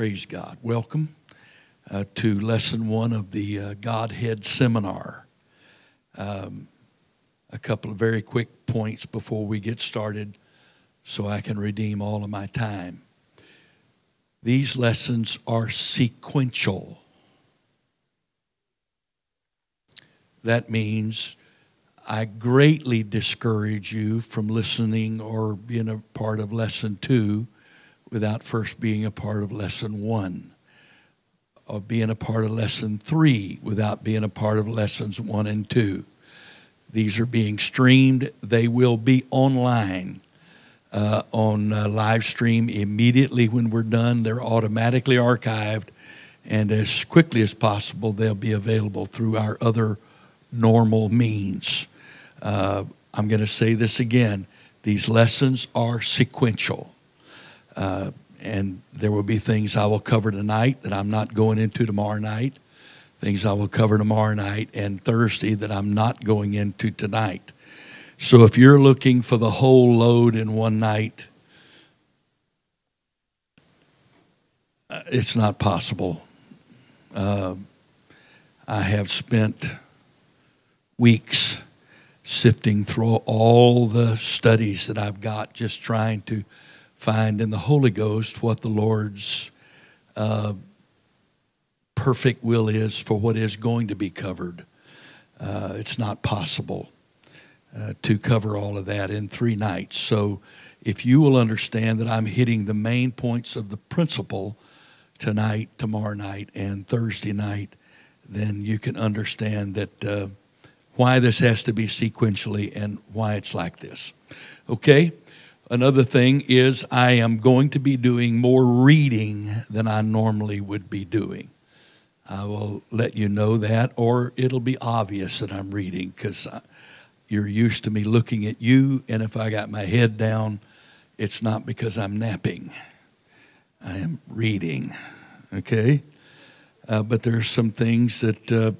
Praise God. Welcome uh, to lesson one of the uh, Godhead Seminar. Um, a couple of very quick points before we get started so I can redeem all of my time. These lessons are sequential. That means I greatly discourage you from listening or being a part of lesson two without first being a part of lesson one, or being a part of lesson three without being a part of lessons one and two. These are being streamed, they will be online. Uh, on uh, live stream immediately when we're done. They're automatically archived, and as quickly as possible, they'll be available through our other normal means. Uh, I'm going to say this again these lessons are sequential. Uh, and there will be things I will cover tonight that I'm not going into tomorrow night, things I will cover tomorrow night and Thursday that I'm not going into tonight. So if you're looking for the whole load in one night, uh, it's not possible. Uh, I have spent weeks sifting through all the studies that I've got, just trying to find in the Holy Ghost what the Lord's uh, perfect will is for what is going to be covered. Uh, it's not possible uh, to cover all of that in three nights. So, if you will understand that I'm hitting the main points of the principle tonight, tomorrow night, and Thursday night, then you can understand that uh, why this has to be sequentially and why it's like this. Okay? Another thing is, I am going to be doing more reading than I normally would be doing. I will let you know that, or it'll be obvious that I'm reading because you're used to me looking at you, and if I got my head down, it's not because I'm napping. I am reading, okay? Uh, but there's some things that uh,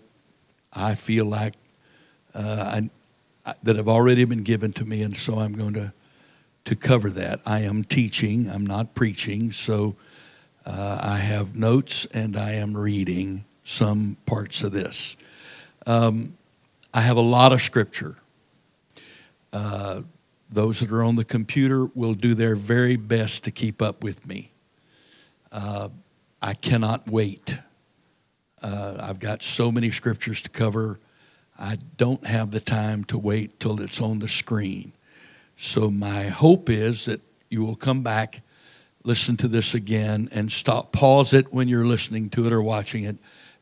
I feel like uh, I, that have already been given to me, and so I'm going to to cover that. I am teaching, I'm not preaching, so uh, I have notes and I am reading some parts of this. Um, I have a lot of scripture. Uh, those that are on the computer will do their very best to keep up with me. Uh, I cannot wait. Uh, I've got so many scriptures to cover. I don't have the time to wait till it's on the screen. So, my hope is that you will come back, listen to this again, and stop, pause it when you're listening to it or watching it,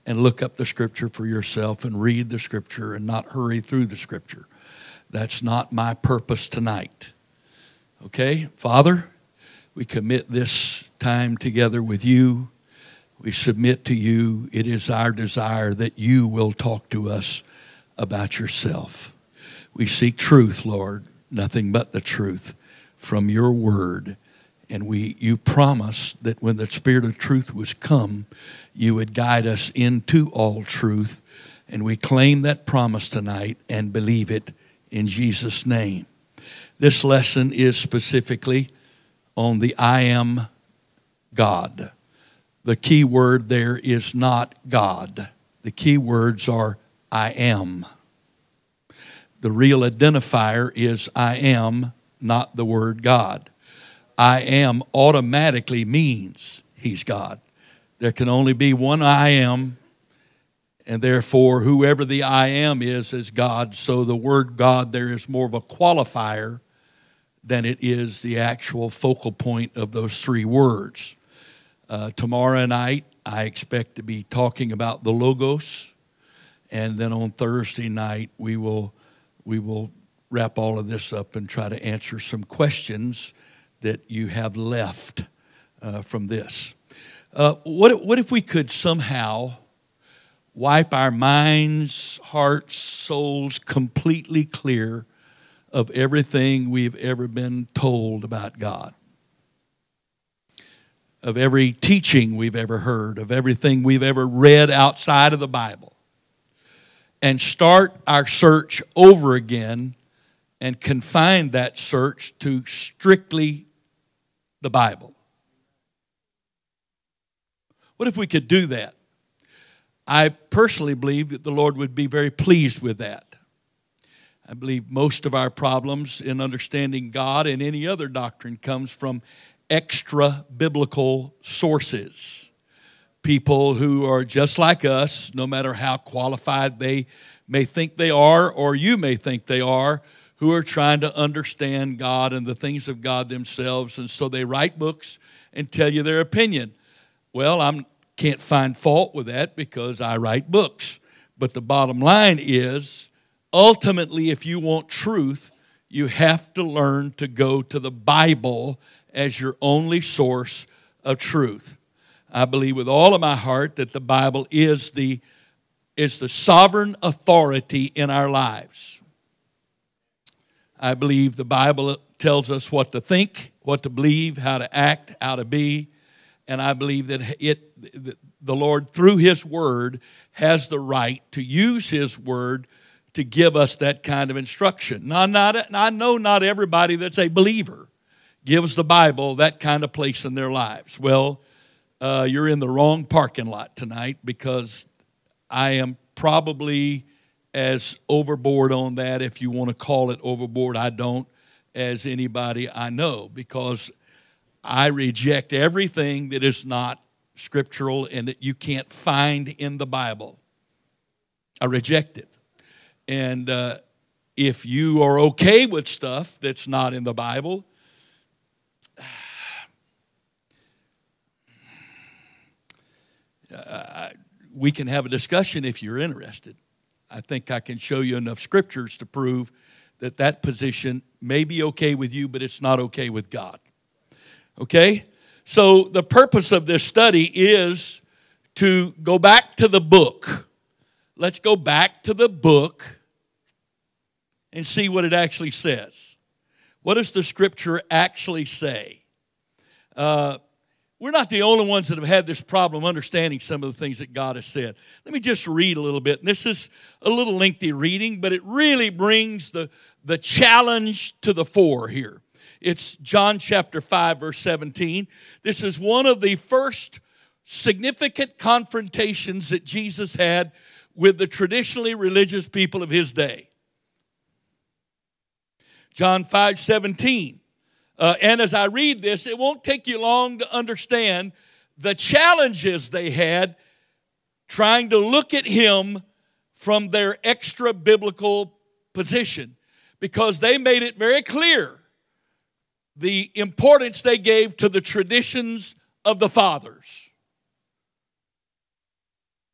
and look up the scripture for yourself and read the scripture and not hurry through the scripture. That's not my purpose tonight. Okay? Father, we commit this time together with you. We submit to you. It is our desire that you will talk to us about yourself. We seek truth, Lord, nothing but the truth from your word. And we, you promised that when the Spirit of truth was come, you would guide us into all truth. And we claim that promise tonight and believe it in Jesus' name. This lesson is specifically on the I am God. The key word there is not God. The key words are I am. The real identifier is I am, not the word God. I am automatically means He's God. There can only be one I am and therefore whoever the I am is is God. So the word God there is more of a qualifier than it is the actual focal point of those three words. Uh, tomorrow night, I expect to be talking about the Logos, and then on Thursday night, we will we will wrap all of this up and try to answer some questions that you have left uh, from this. Uh, what, what if we could somehow wipe our minds, hearts, souls completely clear of everything we've ever been told about God, of every teaching we've ever heard, of everything we've ever read outside of the Bible, and start our search over again and confine that search to strictly the Bible. What if we could do that? I personally believe that the Lord would be very pleased with that. I believe most of our problems in understanding God and any other doctrine comes from extra biblical sources. People who are just like us, no matter how qualified they may think they are, or you may think they are, who are trying to understand God and the things of God themselves. And so they write books and tell you their opinion. Well, I can't find fault with that because I write books. But the bottom line is ultimately, if you want truth, you have to learn to go to the Bible as your only source of truth. I believe with all of my heart that the Bible is the, is the sovereign authority in our lives. I believe the Bible tells us what to think, what to believe, how to act, how to be. And I believe that it, the Lord, through His Word, has the right to use His Word to give us that kind of instruction. Now, not, I know not everybody that's a believer gives the Bible that kind of place in their lives. Well, uh, you're in the wrong parking lot tonight because I am probably as overboard on that, if you want to call it overboard. I don't, as anybody I know, because I reject everything that is not scriptural and that you can't find in the Bible. I reject it. And uh, if you are okay with stuff that's not in the Bible, uh, we can have a discussion if you're interested. I think I can show you enough scriptures to prove that that position may be okay with you, but it's not okay with God. Okay? So, the purpose of this study is to go back to the book. Let's go back to the book and see what it actually says. What does the scripture actually say? Uh, we're not the only ones that have had this problem understanding some of the things that God has said. Let me just read a little bit. This is a little lengthy reading, but it really brings the, the challenge to the fore here. It's John chapter 5, verse 17. This is one of the first significant confrontations that Jesus had with the traditionally religious people of his day. John 5 17. Uh, and as I read this, it won't take you long to understand the challenges they had trying to look at him from their extra biblical position because they made it very clear the importance they gave to the traditions of the fathers.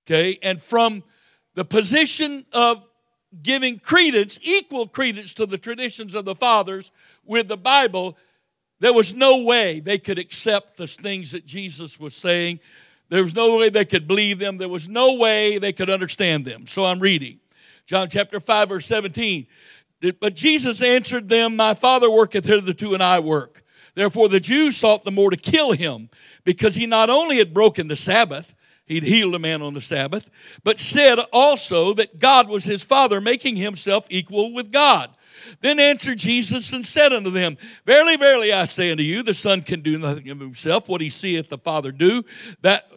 Okay, and from the position of giving credence, equal credence to the traditions of the fathers with the Bible, there was no way they could accept the things that Jesus was saying. There was no way they could believe them. There was no way they could understand them. So I'm reading John chapter 5, verse 17. But Jesus answered them, My Father worketh hitherto, and I work. Therefore the Jews sought the more to kill him, because he not only had broken the Sabbath, He'd healed a man on the Sabbath, but said also that God was his Father, making himself equal with God. Then answered Jesus and said unto them, Verily, verily, I say unto you, the Son can do nothing of himself. What he seeth the Father do, that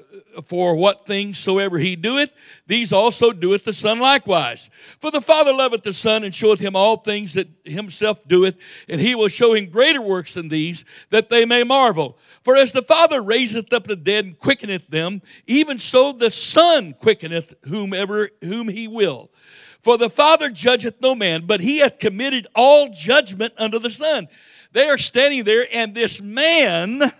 for what things soever he doeth, these also doeth the Son likewise. For the Father loveth the Son and showeth him all things that himself doeth, and he will show him greater works than these, that they may marvel. For as the Father raiseth up the dead and quickeneth them, even so the Son quickeneth whomever whom he will. For the Father judgeth no man, but he hath committed all judgment unto the Son. They are standing there, and this man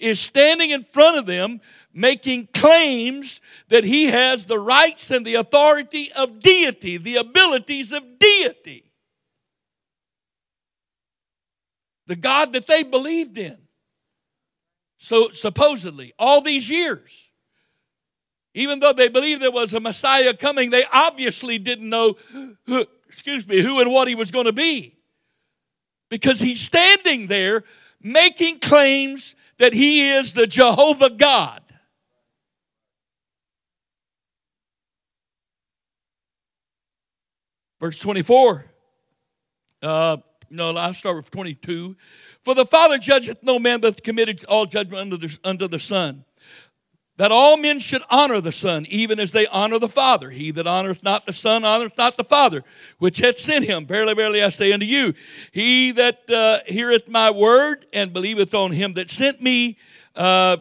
is standing in front of them making claims that he has the rights and the authority of deity, the abilities of deity. The God that they believed in. So, supposedly, all these years, even though they believed there was a Messiah coming, they obviously didn't know, who, excuse me, who and what he was going to be. Because he's standing there making claims that he is the Jehovah God. Verse 24. Uh, no, I'll start with 22. For the Father judgeth no man, but committed all judgment unto the, unto the Son. That all men should honor the Son, even as they honor the Father. He that honoreth not the Son honoreth not the Father, which hath sent him. Verily, verily, I say unto you, he that uh, heareth my word and believeth on him that sent me uh,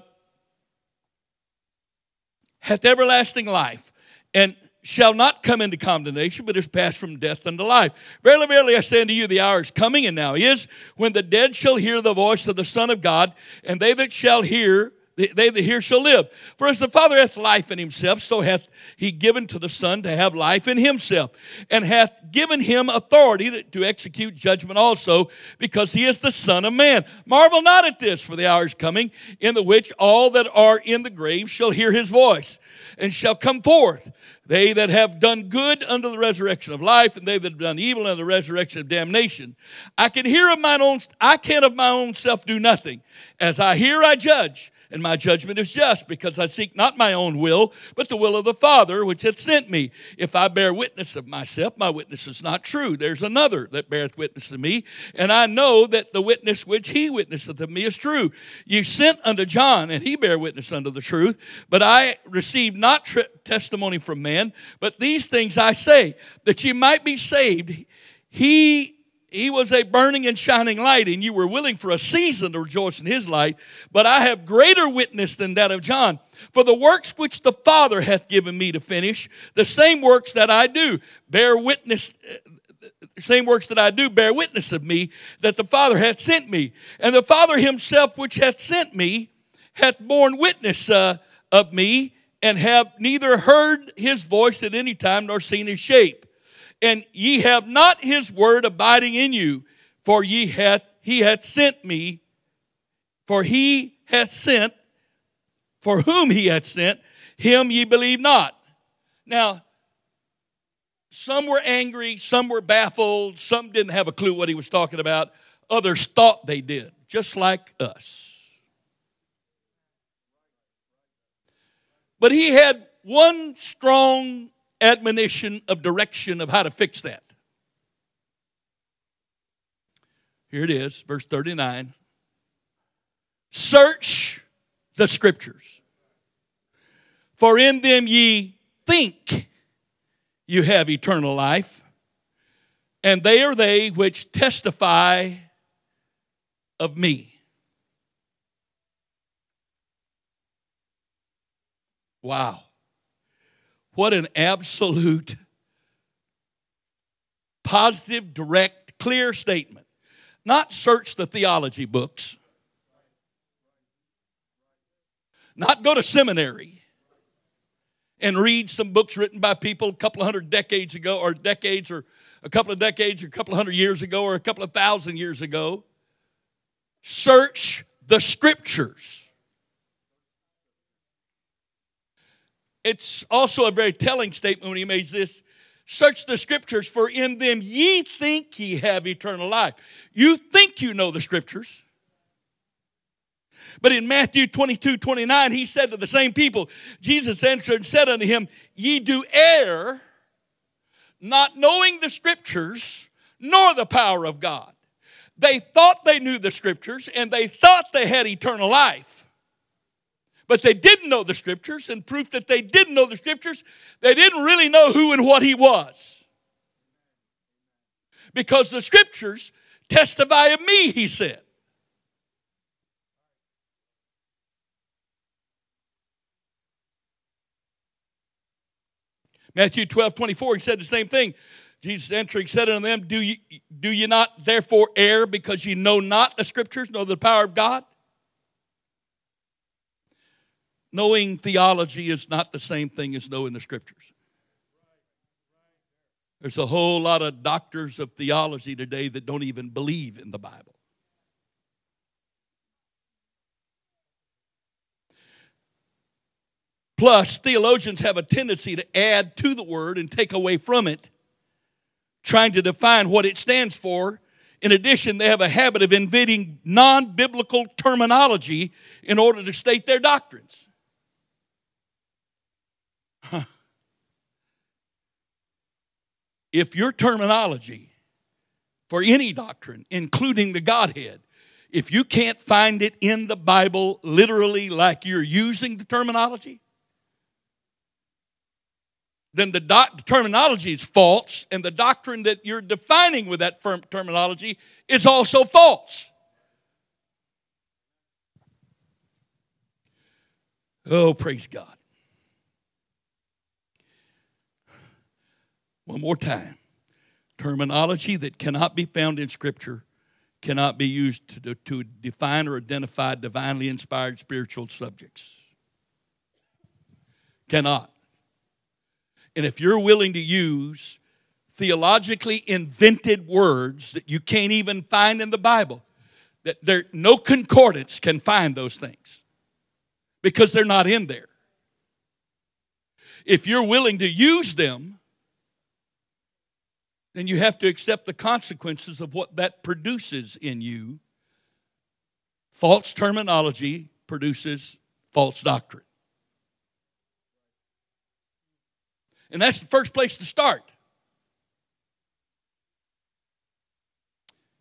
hath everlasting life, and shall not come into condemnation, but is passed from death unto life. Verily, verily, I say unto you, the hour is coming, and now is, when the dead shall hear the voice of the Son of God, and they that shall hear they that hear shall live. For as the Father hath life in himself, so hath he given to the Son to have life in himself, and hath given him authority to, execute judgment also, because he is the Son of Man. Marvel not at this, for the hour is coming, in the which all that are in the grave shall hear his voice, and shall come forth. They that have done good unto the resurrection of life, and they that have done evil unto the resurrection of damnation. I can hear of mine own, I can of my own self do nothing. As I hear, I judge and my judgment is just, because I seek not my own will, but the will of the Father which hath sent me. If I bear witness of myself, my witness is not true. There's another that beareth witness of me, and I know that the witness which he witnesseth of me is true. Ye sent unto John, and he bare witness unto the truth, but I received not tr- testimony from man, but these things I say, that ye might be saved. He he was a burning and shining light, and you were willing for a season to rejoice in his light. But I have greater witness than that of John. For the works which the Father hath given me to finish, the same works that I do, bear witness, the same works that I do bear witness of me that the Father hath sent me. And the Father himself which hath sent me hath borne witness uh, of me, and have neither heard his voice at any time nor seen his shape and ye have not his word abiding in you, for ye hath he hath sent me, for he hath sent, for whom he hath sent, him ye believe not. Now, some were angry, some were baffled, some didn't have a clue what he was talking about, others thought they did, just like us. But he had one strong admonition of direction of how to fix that. Here it is, verse 39. Search the scriptures, for in them ye think you have eternal life, and they are they which testify of me. Wow. What an absolute, positive, direct, clear statement. Not search the theology books, not go to seminary and read some books written by people a couple of hundred decades ago, or decades, or a couple of decades, or a couple of hundred years ago, or a couple of thousand years ago. Search the scriptures. It's also a very telling statement when he makes this Search the scriptures, for in them ye think ye have eternal life. You think you know the scriptures. But in Matthew 22 29, he said to the same people, Jesus answered and said unto him, Ye do err, not knowing the scriptures, nor the power of God. They thought they knew the scriptures and they thought they had eternal life. But they didn't know the scriptures, and proof that they didn't know the scriptures, they didn't really know who and what he was. Because the scriptures testify of me, he said. Matthew 12, 24, he said the same thing. Jesus answering said unto them, Do you, do you not therefore err because you know not the scriptures, nor the power of God? Knowing theology is not the same thing as knowing the scriptures. There's a whole lot of doctors of theology today that don't even believe in the Bible. Plus, theologians have a tendency to add to the word and take away from it, trying to define what it stands for. In addition, they have a habit of inventing non biblical terminology in order to state their doctrines. if your terminology for any doctrine, including the Godhead, If you can't find it in the Bible literally like you're using the terminology, then the, doc- the terminology is false, and the doctrine that you're defining with that terminology is also false. Oh, praise God. One more time. Terminology that cannot be found in Scripture cannot be used to, to define or identify divinely inspired spiritual subjects. Cannot. And if you're willing to use theologically invented words that you can't even find in the Bible, that there no concordance can find those things because they're not in there. If you're willing to use them, then you have to accept the consequences of what that produces in you. False terminology produces false doctrine. And that's the first place to start.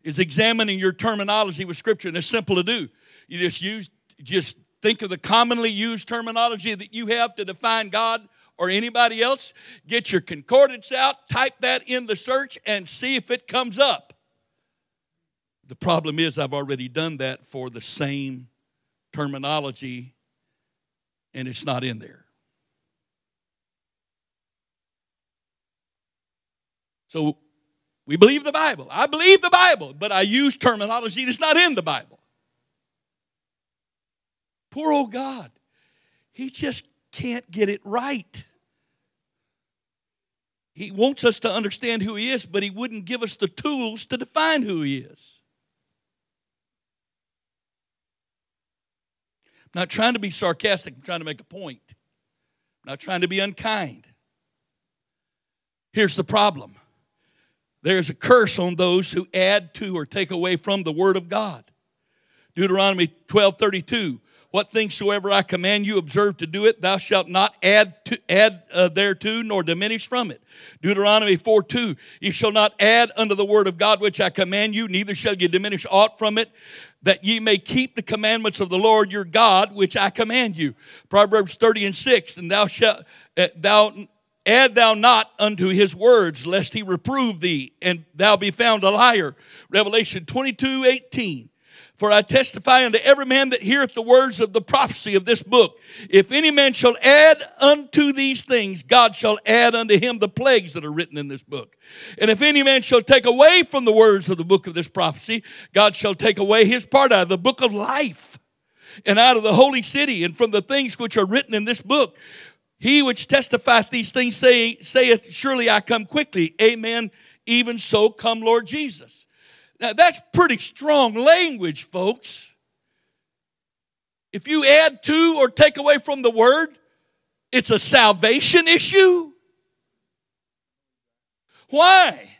Is examining your terminology with scripture, and it's simple to do. You just use just think of the commonly used terminology that you have to define God or anybody else. Get your concordance out, type that in the search, and see if it comes up. The problem is, I've already done that for the same terminology, and it's not in there. So we believe the Bible. I believe the Bible, but I use terminology that's not in the Bible. Poor old God. He just can't get it right. He wants us to understand who He is, but He wouldn't give us the tools to define who He is. I'm not trying to be sarcastic, I'm trying to make a point. I'm not trying to be unkind. Here's the problem there's a curse on those who add to or take away from the word of God. Deuteronomy 12 32. What things soever I command you, observe to do it. Thou shalt not add to, add uh, thereto, nor diminish from it. Deuteronomy 4 2. You shall not add unto the word of God which I command you, neither shall you diminish aught from it, that ye may keep the commandments of the Lord your God, which I command you. Proverbs 30 and 6. And thou shalt, uh, thou Add thou not unto his words, lest he reprove thee, and thou be found a liar. Revelation 22 18. For I testify unto every man that heareth the words of the prophecy of this book. If any man shall add unto these things, God shall add unto him the plagues that are written in this book. And if any man shall take away from the words of the book of this prophecy, God shall take away his part out of the book of life and out of the holy city and from the things which are written in this book. He which testifieth these things say, saith, Surely I come quickly. Amen. Even so, come Lord Jesus. Now, that's pretty strong language, folks. If you add to or take away from the word, it's a salvation issue. Why?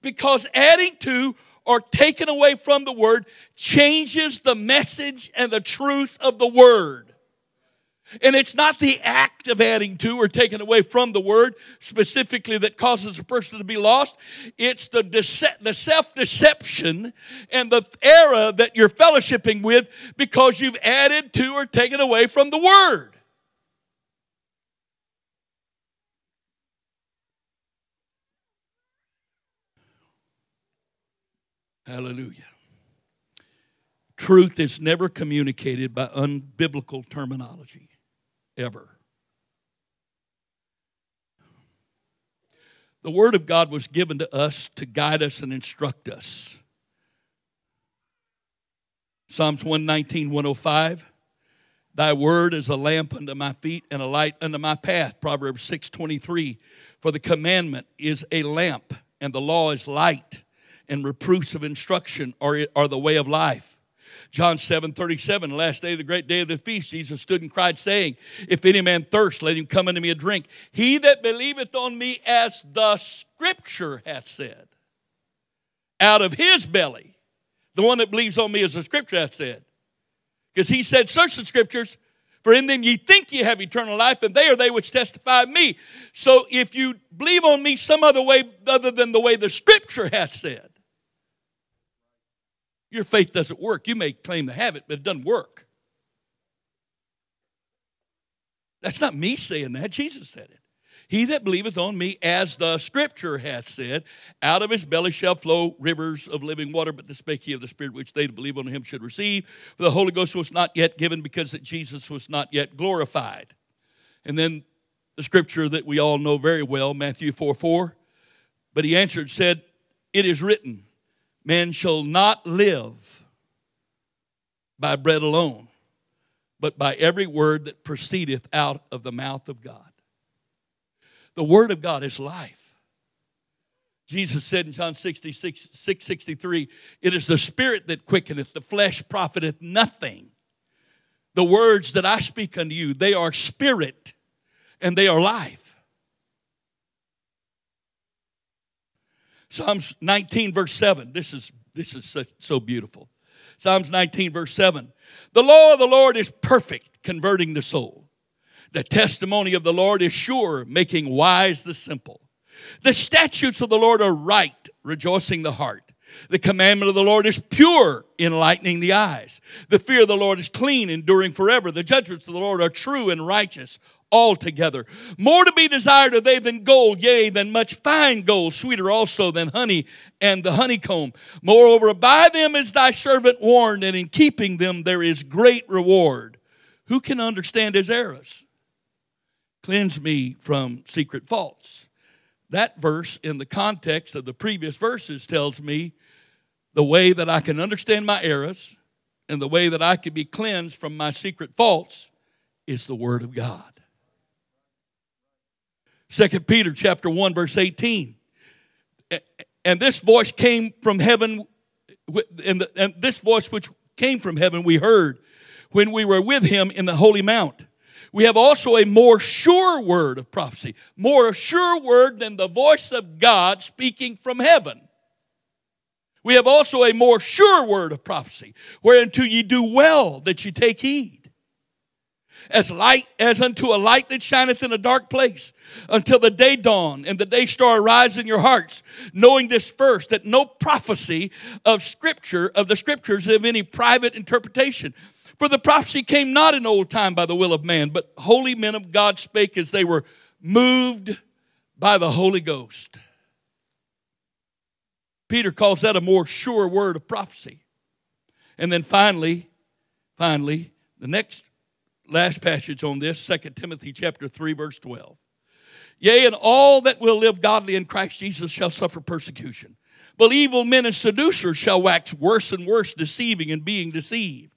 Because adding to or taking away from the word changes the message and the truth of the word. And it's not the act of adding to or taking away from the word specifically that causes a person to be lost. It's the, dece- the self deception and the error that you're fellowshipping with because you've added to or taken away from the word. Hallelujah. Truth is never communicated by unbiblical terminology ever. The Word of God was given to us to guide us and instruct us. Psalms 119, 105. Thy word is a lamp unto my feet and a light unto my path. Proverbs 6, 23. For the commandment is a lamp, and the law is light, and reproofs of instruction are, are the way of life. John 7 37, the last day, of the great day of the feast, Jesus stood and cried, saying, If any man thirst, let him come unto me and drink. He that believeth on me, as the scripture hath said, out of his belly, the one that believes on me, as the scripture hath said. Because he said, Search the scriptures, for in them ye think ye have eternal life, and they are they which testify of me. So if you believe on me some other way other than the way the scripture hath said, Your faith doesn't work. You may claim to have it, but it doesn't work. That's not me saying that. Jesus said it. He that believeth on me, as the scripture hath said, out of his belly shall flow rivers of living water. But the spake he of the Spirit which they that believe on him should receive. For the Holy Ghost was not yet given because that Jesus was not yet glorified. And then the scripture that we all know very well, Matthew 4 4. But he answered, said, It is written, Man shall not live by bread alone, but by every word that proceedeth out of the mouth of God. The Word of God is life. Jesus said in John 66, 663, It is the Spirit that quickeneth, the flesh profiteth nothing. The words that I speak unto you, they are spirit and they are life. Psalms 19, verse 7. This is, this is so, so beautiful. Psalms 19, verse 7. The law of the Lord is perfect, converting the soul. The testimony of the Lord is sure, making wise the simple. The statutes of the Lord are right, rejoicing the heart. The commandment of the Lord is pure, enlightening the eyes. The fear of the Lord is clean, enduring forever. The judgments of the Lord are true and righteous altogether. More to be desired are they than gold, yea, than much fine gold, sweeter also than honey and the honeycomb. Moreover, by them is thy servant warned, and in keeping them there is great reward. Who can understand his errors? Cleanse me from secret faults. That verse, in the context of the previous verses, tells me the way that I can understand my errors and the way that I can be cleansed from my secret faults is the Word of God. Second Peter chapter 1, verse 18. And this voice came from heaven, and, this voice which came from heaven we heard when we were with him in the holy mount we have also a more sure word of prophecy, more sure word than the voice of God speaking from heaven. We have also a more sure word of prophecy, whereunto ye do well that ye take heed. As light as unto a light that shineth in a dark place, until the day dawn and the day star arise in your hearts, knowing this first, that no prophecy of scripture, of the scriptures, of any private interpretation. For the prophecy came not in old time by the will of man, but holy men of God spake as they were moved by the Holy Ghost. Peter calls that a more sure word of prophecy. And then finally, finally, the next last passage on this, 2 Timothy chapter 3, verse 12. Yea, and all that will live godly in Christ Jesus shall suffer persecution. But evil men and seducers shall wax worse and worse, deceiving and being deceived.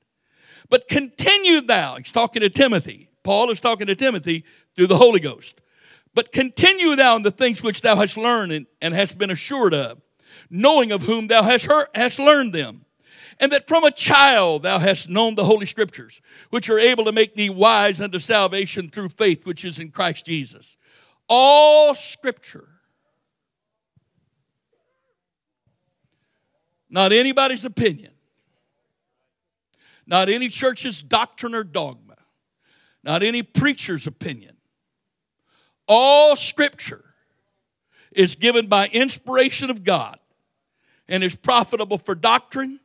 But continue thou, he's talking to Timothy. Paul is talking to Timothy through the Holy Ghost. But continue thou in the things which thou hast learned and, and hast been assured of, knowing of whom thou hast, heard, hast learned them. And that from a child thou hast known the Holy Scriptures, which are able to make thee wise unto salvation through faith which is in Christ Jesus. All Scripture. Not anybody's opinion not any church's doctrine or dogma, not any preacher's opinion. All scripture is given by inspiration of God and is profitable for doctrine,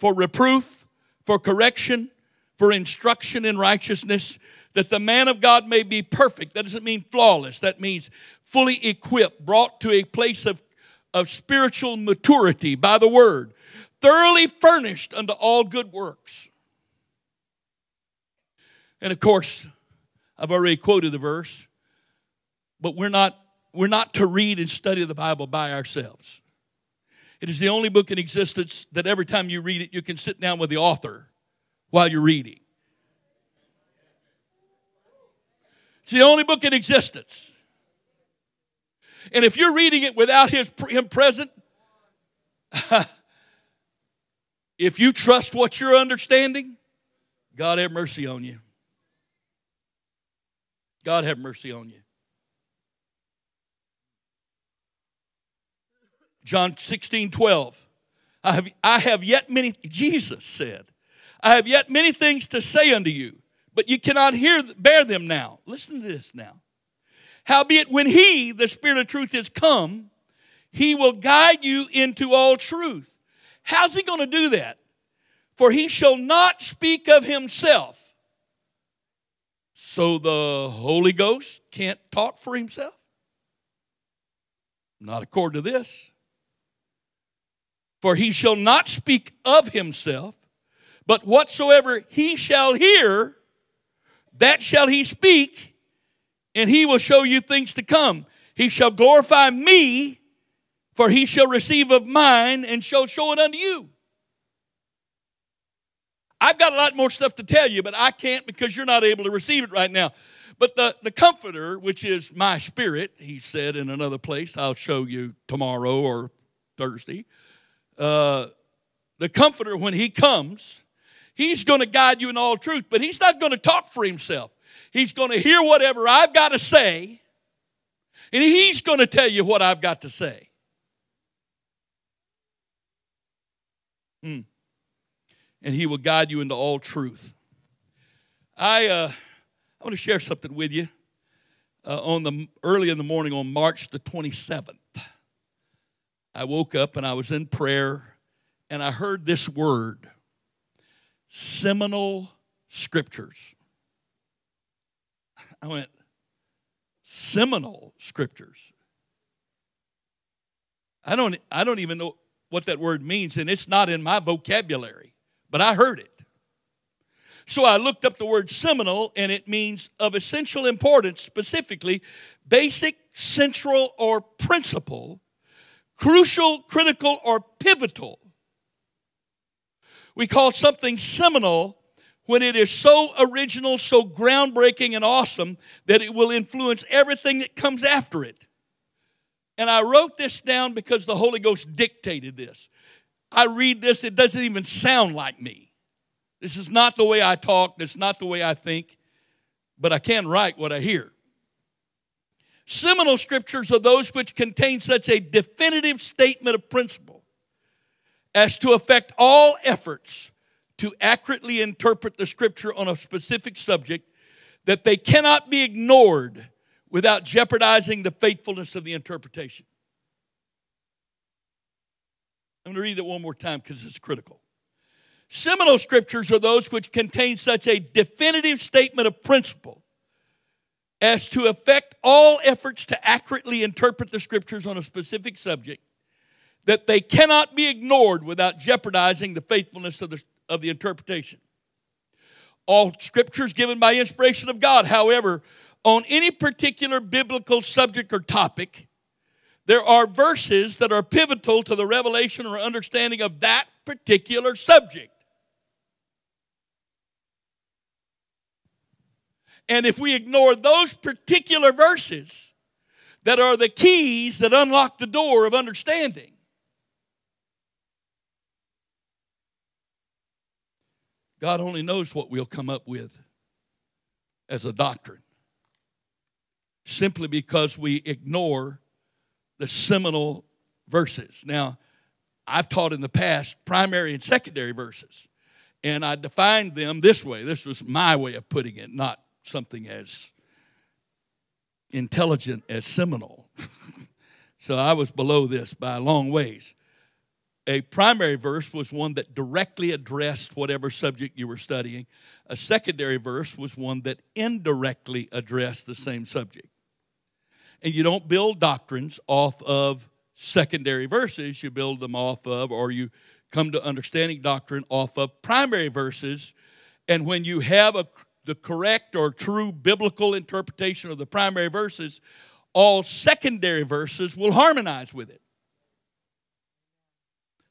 for reproof, for correction, for instruction in righteousness, that the man of God may be perfect. That doesn't mean flawless, that means fully equipped, brought to a place of, of spiritual maturity by the word, thoroughly furnished unto all good works. And of course, I've already quoted the verse, but we're not, we're not to read and study the Bible by ourselves. It is the only book in existence that every time you read it, you can sit down with the author while you're reading. It's the only book in existence. And if you're reading it without his, him present, if you trust what you're understanding, God have mercy on you. God have mercy on you. John 16, 12. I have, I have yet many, Jesus said, I have yet many things to say unto you, but you cannot hear, bear them now. Listen to this now. Howbeit, when He, the Spirit of truth, is come, He will guide you into all truth. How's He going to do that? For he shall not speak of himself. So the Holy Ghost can't talk for himself? Not according to this. For he shall not speak of himself, but whatsoever he shall hear, that shall he speak, and he will show you things to come. He shall glorify me, for he shall receive of mine and shall show it unto you. I've got a lot more stuff to tell you, but I can't because you're not able to receive it right now. But the, the Comforter, which is my spirit, he said in another place, I'll show you tomorrow or Thursday. Uh, the Comforter, when he comes, he's going to guide you in all truth, but he's not going to talk for himself. He's going to hear whatever I've got to say, and he's going to tell you what I've got to say. Hmm and he will guide you into all truth. I, uh, I want to share something with you. Uh, on the early in the morning on March the 27th, I woke up and I was in prayer and I heard this word seminal scriptures. I went, seminal scriptures. I don't, I don't even know what that word means, and it's not in my vocabulary but I heard it. So I looked up the word seminal, and it means of essential importance, specifically basic, central, or principal, crucial, critical, or pivotal. We call something seminal when it is so original, so groundbreaking, and awesome that it will influence everything that comes after it. And I wrote this down because the Holy Ghost dictated this. I read this, it doesn't even sound like me. This is not the way I talk, this is not the way I think, but I can write what I hear. Seminal scriptures are those which contain such a definitive statement of principle as to affect all efforts to accurately interpret the scripture on a specific subject that they cannot be ignored without jeopardizing the faithfulness of the interpretation. I'm going to read that one more time because it's critical. Seminal scriptures are those which contain such a definitive statement of principle as to affect all efforts to accurately interpret the scriptures on a specific subject that they cannot be ignored without jeopardizing the faithfulness of the, of the interpretation. All scriptures given by inspiration of God, however, on any particular biblical subject or topic, there are verses that are pivotal to the revelation or understanding of that particular subject. And if we ignore those particular verses that are the keys that unlock the door of understanding, God only knows what we'll come up with as a doctrine. Simply because we ignore the seminal verses. Now, I've taught in the past primary and secondary verses, and I defined them this way. This was my way of putting it, not something as intelligent as seminal. so I was below this by a long ways. A primary verse was one that directly addressed whatever subject you were studying. A secondary verse was one that indirectly addressed the same subject and you don't build doctrines off of secondary verses. You build them off of, or you come to understanding doctrine off of primary verses. And when you have a, the correct or true biblical interpretation of the primary verses, all secondary verses will harmonize with it.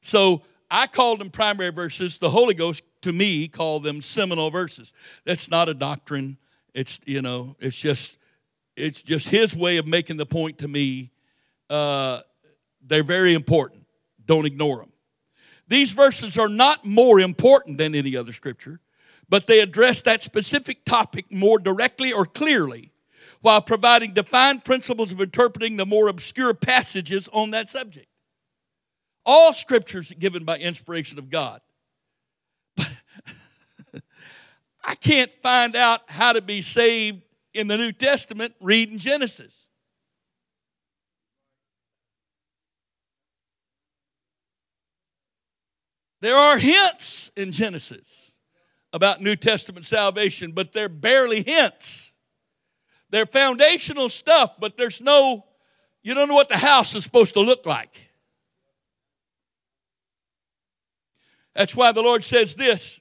So I called them primary verses. The Holy Ghost, to me, called them seminal verses. That's not a doctrine. It's, you know, it's just it's just his way of making the point to me. Uh, they're very important. Don't ignore them. These verses are not more important than any other scripture, but they address that specific topic more directly or clearly while providing defined principles of interpreting the more obscure passages on that subject. All scriptures given by inspiration of God. But I can't find out how to be saved in the New Testament reading Genesis. There are hints in Genesis about New Testament salvation, but they're barely hints. They're foundational stuff, but there's no, you don't know what the house is supposed to look like. That's why the Lord says this.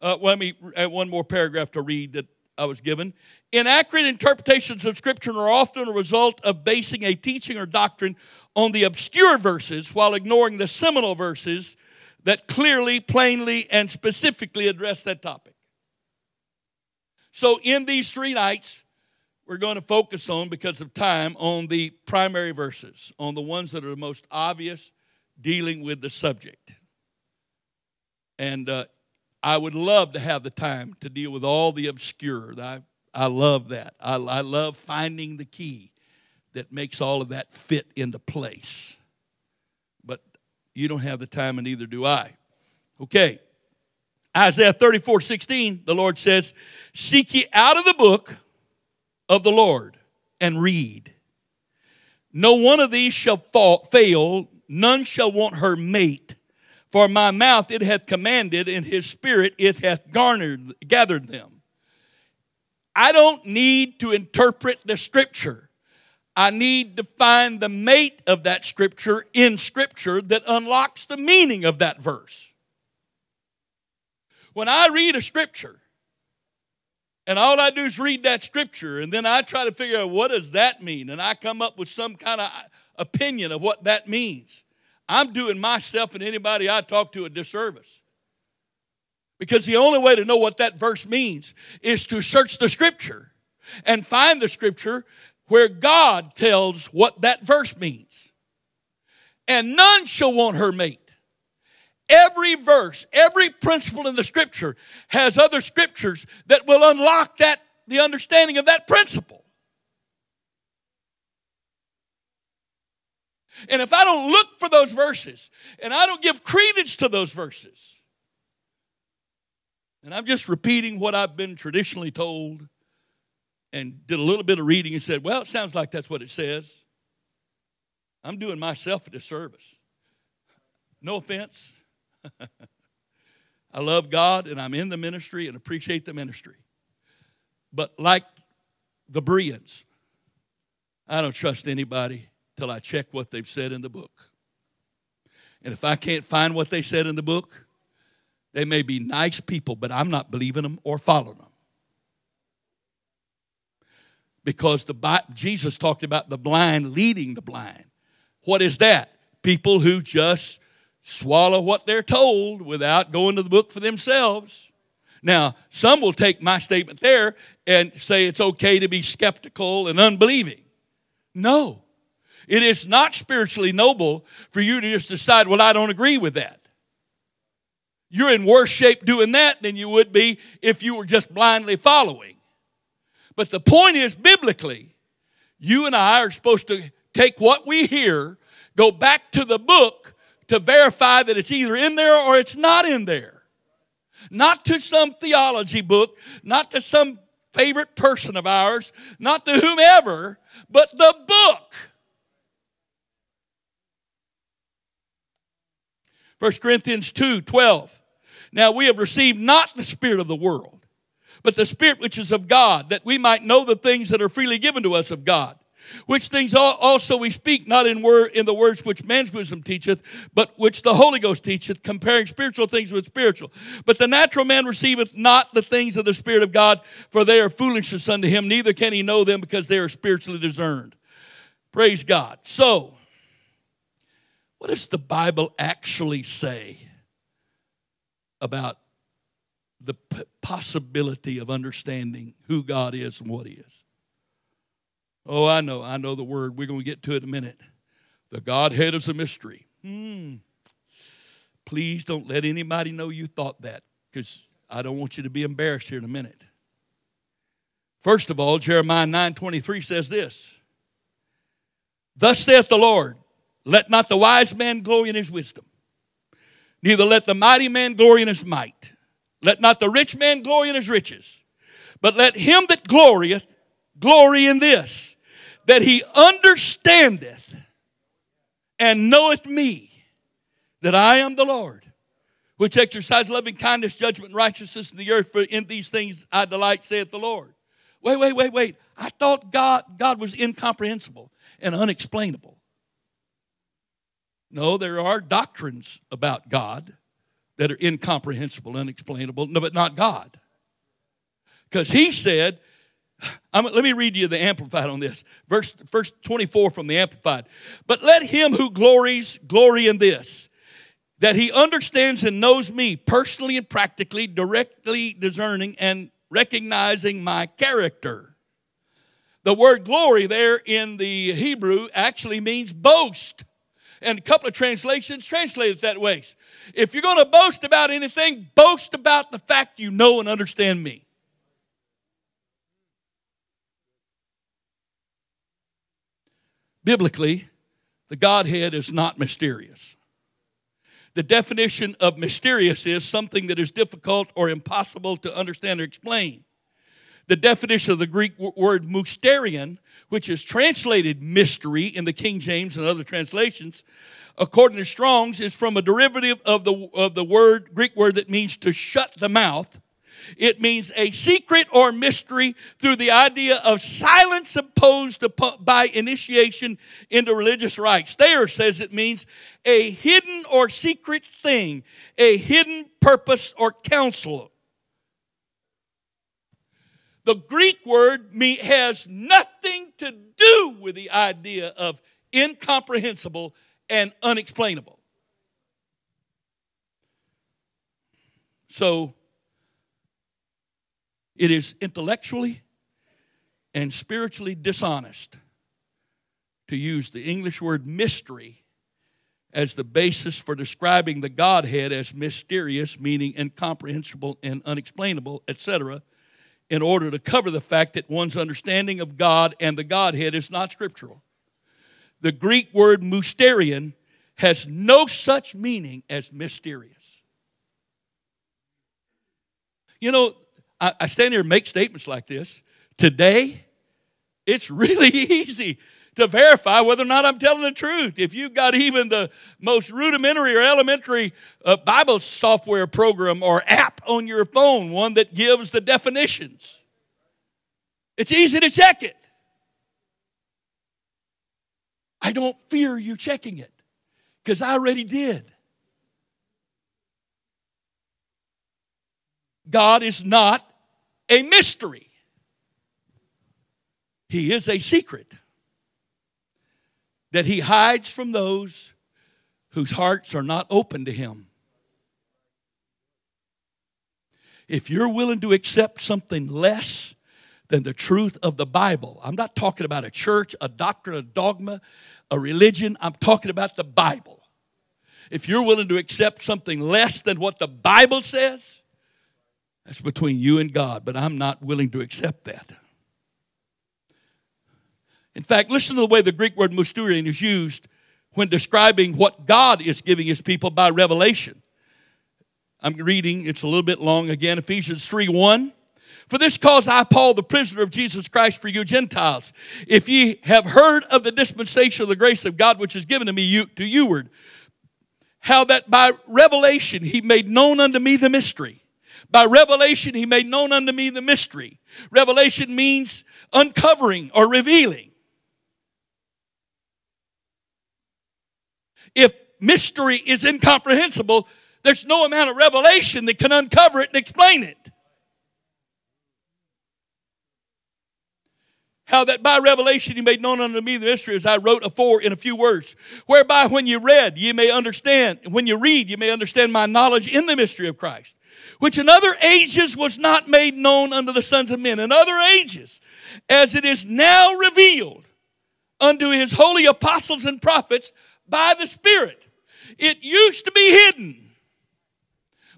Uh, let me add one more paragraph to read that I was given. Inaccurate interpretations of Scripture are often a result of basing a teaching or doctrine on the obscure verses while ignoring the seminal verses that clearly, plainly, and specifically address that topic. So, in these three nights, we're going to focus on, because of time, on the primary verses, on the ones that are the most obvious, dealing with the subject. And uh, I would love to have the time to deal with all the obscure. I, I love that. I, I love finding the key that makes all of that fit into place. You don't have the time, and neither do I. Okay. Isaiah 34 16, the Lord says, Seek ye out of the book of the Lord and read. No one of these shall fall, fail, none shall want her mate. For my mouth it hath commanded, and his spirit it hath garnered, gathered them. I don't need to interpret the scripture. I need to find the mate of that scripture in scripture that unlocks the meaning of that verse. When I read a scripture, and all I do is read that scripture, and then I try to figure out what does that mean, and I come up with some kind of opinion of what that means. I'm doing myself and anybody I talk to a disservice. Because the only way to know what that verse means is to search the scripture and find the scripture where God tells what that verse means. And none shall want her mate. Every verse, every principle in the scripture has other scriptures that will unlock that the understanding of that principle. And if I don't look for those verses and I don't give credence to those verses, and I'm just repeating what I've been traditionally told and did a little bit of reading and said, well, it sounds like that's what it says. I'm doing myself a disservice. No offense. I love God and I'm in the ministry and appreciate the ministry. But like the Bereans, I don't trust anybody till I check what they've said in the book. And if I can't find what they said in the book, they may be nice people, but I'm not believing them or following them. Because the Jesus talked about the blind leading the blind. What is that? People who just swallow what they're told without going to the book for themselves. Now, some will take my statement there and say it's okay to be skeptical and unbelieving. No. It is not spiritually noble for you to just decide, well, I don't agree with that. You're in worse shape doing that than you would be if you were just blindly following. But the point is, biblically, you and I are supposed to take what we hear, go back to the book to verify that it's either in there or it's not in there. Not to some theology book, not to some favorite person of ours, not to whomever, but the book. 1 Corinthians 2 12. Now we have received not the Spirit of the world, but the Spirit which is of God, that we might know the things that are freely given to us of God. Which things also we speak not in word in the words which man's wisdom teacheth, but which the Holy Ghost teacheth, comparing spiritual things with spiritual. But the natural man receiveth not the things of the Spirit of God, for they are foolishness unto him, neither can he know them because they are spiritually discerned. Praise God. So what does the Bible actually say about the possibility of understanding who God is and what He is? Oh, I know, I know the word. We're going to get to it in a minute. The Godhead is a mystery. Hmm. Please don't let anybody know you thought that because I don't want you to be embarrassed here in a minute. First of all, Jeremiah 9 23 says this Thus saith the Lord, let not the wise man glory in his wisdom, neither let the mighty man glory in his might. Let not the rich man glory in his riches, but let him that glorieth glory in this, that he understandeth and knoweth me, that I am the Lord, which exercise loving kindness, judgment, righteousness in the earth, for in these things I delight, saith the Lord. Wait, wait, wait, wait. I thought God, God was incomprehensible and unexplainable. No, there are doctrines about God that are incomprehensible, unexplainable, no, but not God. Because he said, I'm, let me read you the Amplified on this. Verse, verse 24 from the Amplified. But let him who glories glory in this that he understands and knows me personally and practically, directly discerning and recognizing my character. The word glory there in the Hebrew actually means boast. And a couple of translations translate it that way. If you're going to boast about anything, boast about the fact you know and understand me. Biblically, the Godhead is not mysterious. The definition of mysterious is something that is difficult or impossible to understand or explain. The definition of the Greek word mysterion, which is translated mystery in the King James and other translations, according to Strong's, is from a derivative of the, of the word, Greek word that means to shut the mouth it means a secret or mystery through the idea of silence imposed by initiation into religious rites. Thayer says it means a hidden or secret thing, a hidden purpose or counsel. The Greek word me has nothing to do with the idea of incomprehensible and unexplainable. So, it is intellectually and spiritually dishonest to use the English word mystery as the basis for describing the Godhead as mysterious, meaning incomprehensible and unexplainable, etc., in order to cover the fact that one's understanding of God and the Godhead is not scriptural. The Greek word mysterion has no such meaning as mysterious. You know, I, I stand here and make statements like this. Today, it's really easy to verify whether or not I'm telling the truth. If you've got even the most rudimentary or elementary uh, Bible software program or app on your phone, one that gives the definitions, it's easy to check it. I don't fear you checking it because I already did. God is not a mystery, He is a secret that He hides from those whose hearts are not open to Him. If you're willing to accept something less than the truth of the Bible, I'm not talking about a church, a doctrine, a dogma, a religion, I'm talking about the Bible. If you're willing to accept something less than what the Bible says, that's between you and God, but I'm not willing to accept that. In fact, listen to the way the Greek word mysterion is used when describing what God is giving his people by revelation. I'm reading, it's a little bit long again, Ephesians 3 1. For this cause I, Paul, the prisoner of Jesus Christ for you Gentiles, if ye have heard of the dispensation of the grace of God which is given to me you, to youward, how that by revelation he made known unto me the mystery by revelation, he made known unto me the mystery. Revelation means uncovering or revealing. If mystery is incomprehensible, there's no amount of revelation that can uncover it and explain it. How that by revelation he made known unto me the mystery as I wrote afore in a few words. Whereby when you read, you may understand, when you read, you may understand my knowledge in the mystery of Christ which in other ages was not made known unto the sons of men. In other ages, as it is now revealed unto his holy apostles and prophets by the Spirit. It used to be hidden,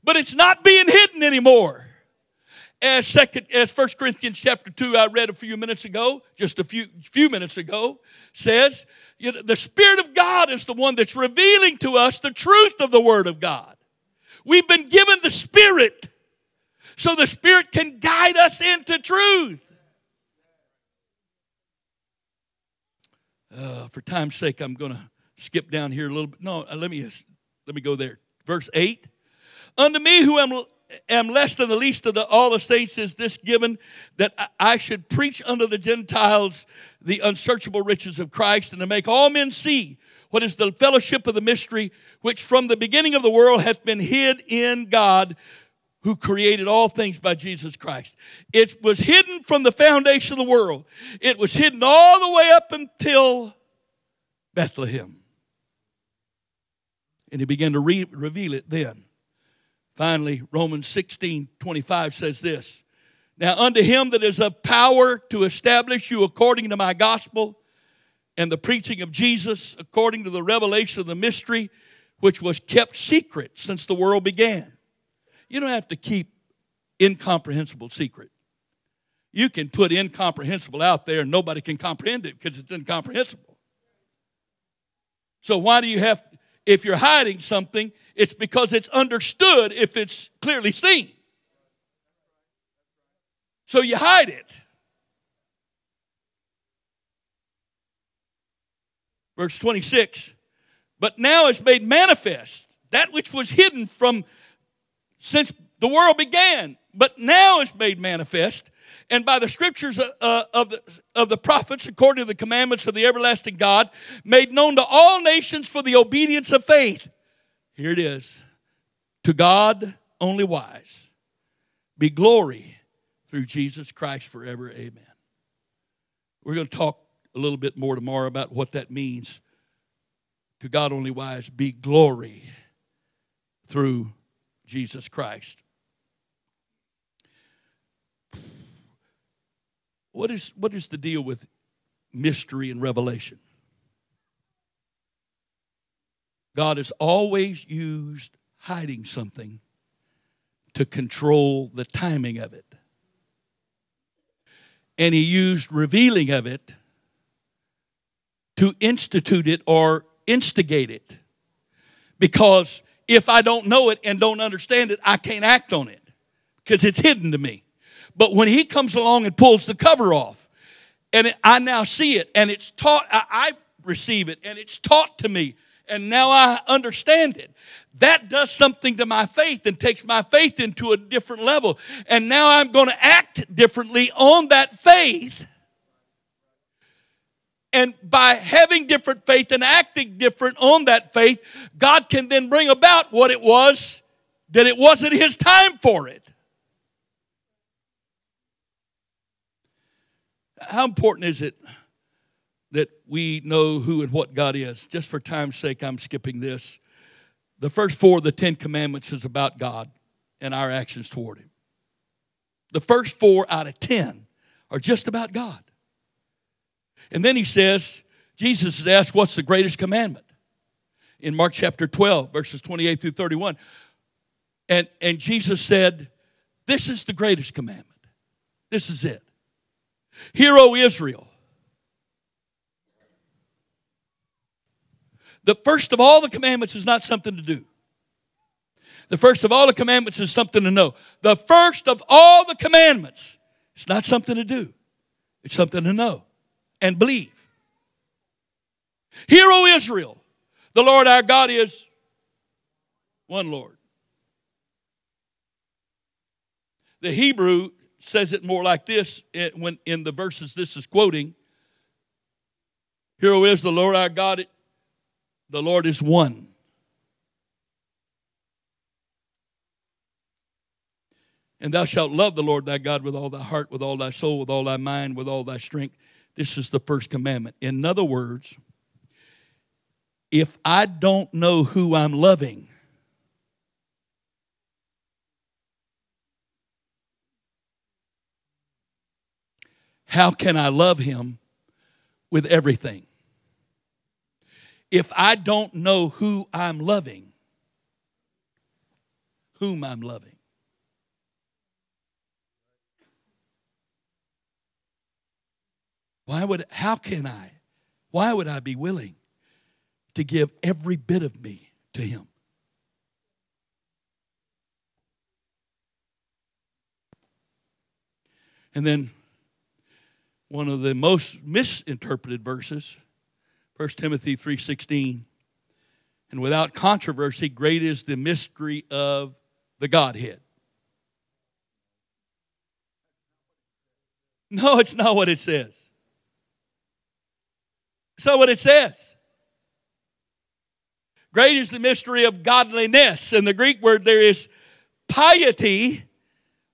but it's not being hidden anymore. As second, as First Corinthians chapter two, I read a few minutes ago, just a few few minutes ago, says you know, the Spirit of God is the one that's revealing to us the truth of the Word of God. We've been given the Spirit so the Spirit can guide us into truth. Uh, for time's sake, I'm going to skip down here a little bit. No, uh, let me let me go there. Verse eight. Unto me who am, am less than the least of the, all the saints is this given that I should preach unto the Gentiles the unsearchable riches of Christ and to make all men see what is the fellowship of the mystery which from the beginning of the world hath been hid in God who created all things by Jesus Christ. It was hidden from the foundation of the world. It was hidden all the way up until Bethlehem. And he began to re- reveal it then. Finally, Romans 16 25 says this Now, unto him that is of power to establish you according to my gospel and the preaching of Jesus, according to the revelation of the mystery, which was kept secret since the world began. You don't have to keep incomprehensible secret. You can put incomprehensible out there and nobody can comprehend it because it's incomprehensible. So, why do you have, if you're hiding something, it's because it's understood if it's clearly seen. So you hide it. Verse 26 But now it's made manifest that which was hidden from since the world began, but now it's made manifest. And by the scriptures uh, uh, of, the, of the prophets, according to the commandments of the everlasting God, made known to all nations for the obedience of faith. Here it is. To God only wise be glory through Jesus Christ forever. Amen. We're going to talk a little bit more tomorrow about what that means. To God only wise be glory through Jesus Christ. What is, what is the deal with mystery and revelation? God has always used hiding something to control the timing of it. And he used revealing of it to institute it or instigate it. Because if I don't know it and don't understand it, I can't act on it because it's hidden to me. But when he comes along and pulls the cover off, and I now see it, and it's taught, I, receive it, and it's taught to me, and now I understand it. That does something to my faith and takes my faith into a different level. And now I'm going to act differently on that faith. And by having different faith and acting different on that faith, God can then bring about what it was that it wasn't His time for it. How important is it that we know who and what God is. Just for time's sake, I'm skipping this. The first four of the Ten Commandments is about God and our actions toward Him. The first four out of ten are just about God. And then he says, Jesus is asked, What's the greatest commandment? In Mark chapter 12, verses 28 through 31. And, and Jesus said, This is the greatest commandment. This is it. Hear, O Israel, The first of all the commandments is not something to do. The first of all the commandments is something to know. The first of all the commandments is not something to do. It's something to know and believe. Hear, O Israel, the Lord our God is one Lord. The Hebrew says it more like this when in the verses this is quoting. Hear, O Israel, the Lord our God the Lord is one. And thou shalt love the Lord thy God with all thy heart, with all thy soul, with all thy mind, with all thy strength. This is the first commandment. In other words, if I don't know who I'm loving, how can I love him with everything? If I don't know who I'm loving, whom I'm loving. Why would, how can I, why would I be willing to give every bit of me to Him? And then one of the most misinterpreted verses 1 Timothy 3:16. And without controversy, great is the mystery of the Godhead. No, it's not what it says. Not what it says. Great is the mystery of godliness. In the Greek word, there is piety,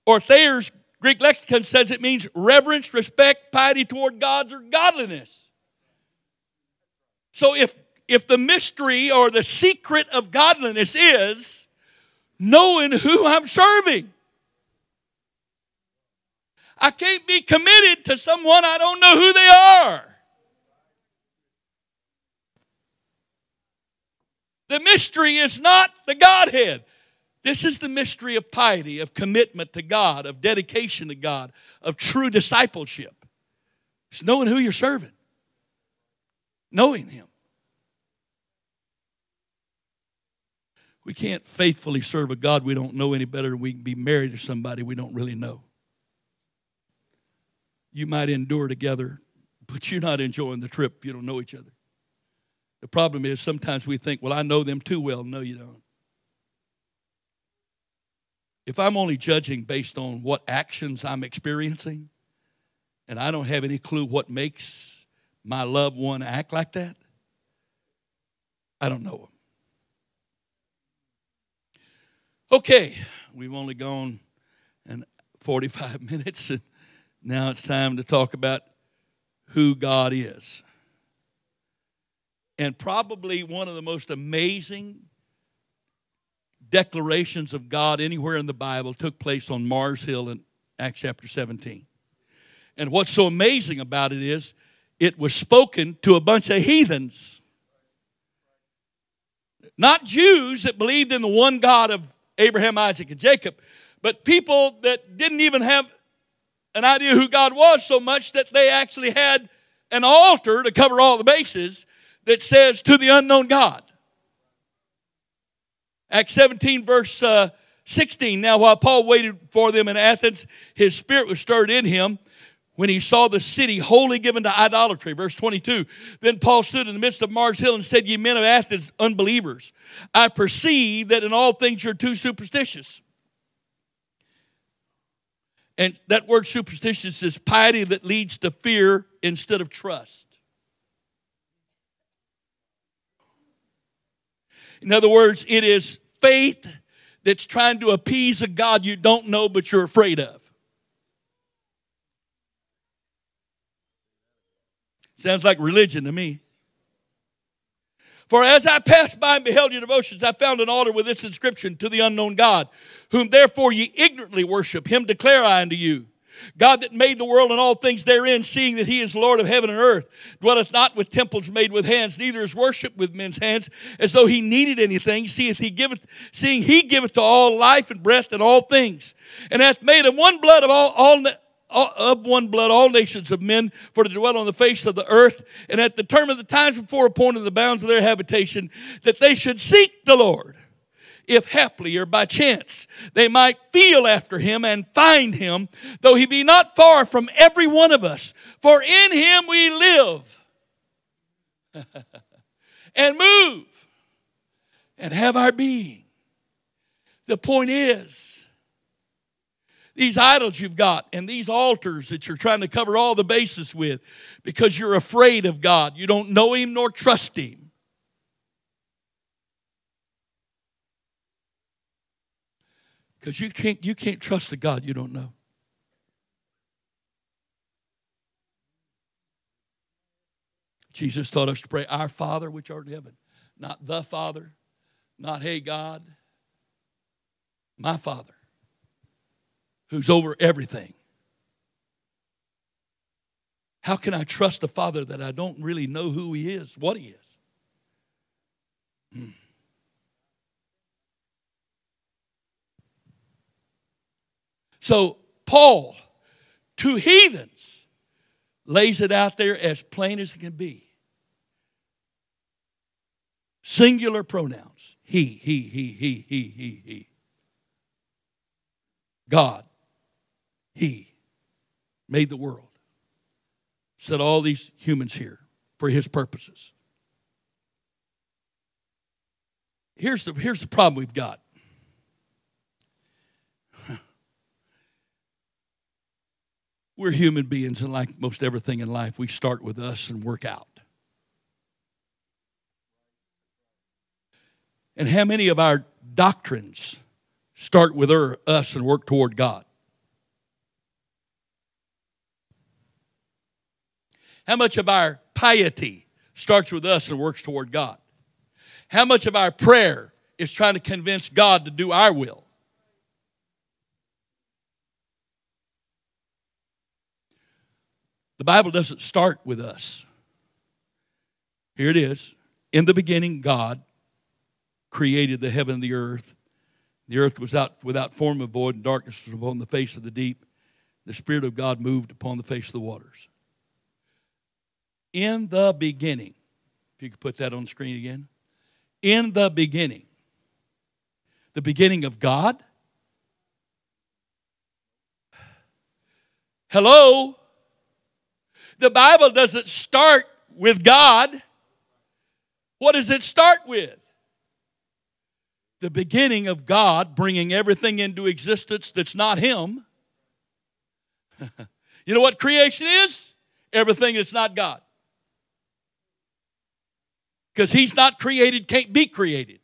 or Thayer's Greek lexicon says it means reverence, respect, piety toward gods, or godliness. So if if the mystery or the secret of godliness is knowing who I'm serving. I can't be committed to someone I don't know who they are. The mystery is not the Godhead. This is the mystery of piety, of commitment to God, of dedication to God, of true discipleship. It's knowing who you're serving, knowing Him. We can't faithfully serve a God we don't know any better than we can be married to somebody we don't really know. You might endure together, but you're not enjoying the trip if you don't know each other. The problem is sometimes we think, well, I know them too well. No, you don't. If I'm only judging based on what actions I'm experiencing, and I don't have any clue what makes my loved one act like that, I don't know them. Okay, we've only gone and 45 minutes, and now it's time to talk about who God is. And probably one of the most amazing declarations of God anywhere in the Bible took place on Mars Hill in Acts chapter 17. And what's so amazing about it is it was spoken to a bunch of heathens. Not Jews that believed in the one God of Abraham, Isaac, and Jacob, but people that didn't even have an idea who God was so much that they actually had an altar to cover all the bases that says to the unknown God. Acts 17, verse uh, 16. Now, while Paul waited for them in Athens, his spirit was stirred in him when he saw the city wholly given to idolatry. Verse 22. Then Paul stood in the midst of Mars Hill and said, Ye men of Athens, unbelievers, I perceive that in all things you're too superstitious. And that word superstitious is piety that leads to fear instead of trust. In other words, it is faith that's trying to appease a God you don't know but you're afraid of. Sounds like religion to me. For as I passed by and beheld your devotions, I found an altar with this inscription to the unknown God, whom therefore ye ignorantly worship. Him declare I unto you. God that made the world and all things therein, seeing that he is Lord of heaven and earth, dwelleth not with temples made with hands, neither is worship with men's hands, as though he needed anything, seeth he giveth, seeing he giveth to all life and breath and all things, and hath made of one blood of all, all Uh, of one blood all nations of men for to dwell on the face of the earth, and at the term of the times before appointed the bounds of their habitation, that they should seek the Lord, if haply or by chance they might feel after him and find him, though he be not far from every one of us. For in him we live and move and have our being. The point is, these idols you've got and these altars that you're trying to cover all the bases with because you're afraid of God. You don't know Him nor trust Him. Because you can't, you can't trust a God you don't know. Jesus taught us to pray, Our Father which art in heaven. Not the Father, not hey God, my Father who's over everything. How can I trust a father that I don't really know who he is, what he is? Hmm. So, Paul, to heathens, lays it out there as plain as it can be. Singular pronouns he, he, he, he, he, he, he. God he made the world, set all these humans here for His purposes. Here's the, here's the problem we've got. We're human beings, and like most everything in life, we start with us and work out. And how many of our doctrines start with er, us and work toward God? How much of our piety starts with us and works toward God? How much of our prayer is trying to convince God to do our will? The Bible doesn't start with us. Here it is. In the beginning, God created the heaven and the earth. The earth was out without form and void, and darkness was upon the face of the deep. The Spirit of God moved upon the face of the waters. In the beginning, if you could put that on screen again. In the beginning, the beginning of God. Hello? The Bible doesn't start with God. What does it start with? The beginning of God bringing everything into existence that's not Him. you know what creation is? Everything that's not God. Because He's not created, can't be created.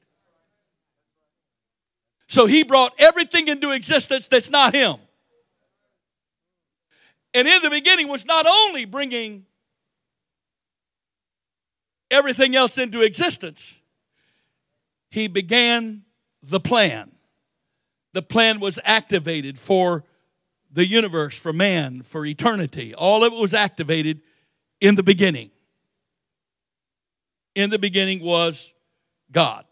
So He brought everything into existence that's not Him. And in the beginning was not only bringing everything else into existence, he began the plan. The plan was activated for the universe, for man, for eternity. All of it was activated in the beginning. In the beginning was God.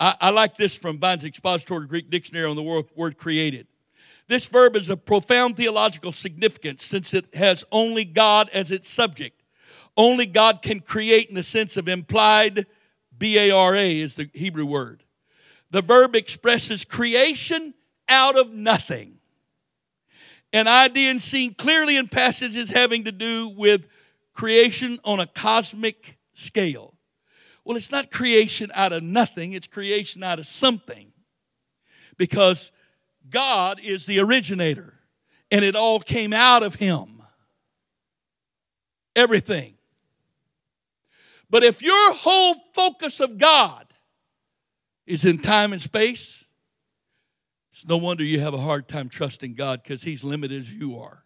I, I like this from Vine's Expository Greek Dictionary on the word, word created. This verb is of profound theological significance since it has only God as its subject. Only God can create in the sense of implied B A R A is the Hebrew word. The verb expresses creation out of nothing. An idea seen clearly in passages having to do with creation on a cosmic scale. Well, it's not creation out of nothing, it's creation out of something. Because God is the originator, and it all came out of Him. Everything. But if your whole focus of God is in time and space, it's no wonder you have a hard time trusting God because He's limited as you are.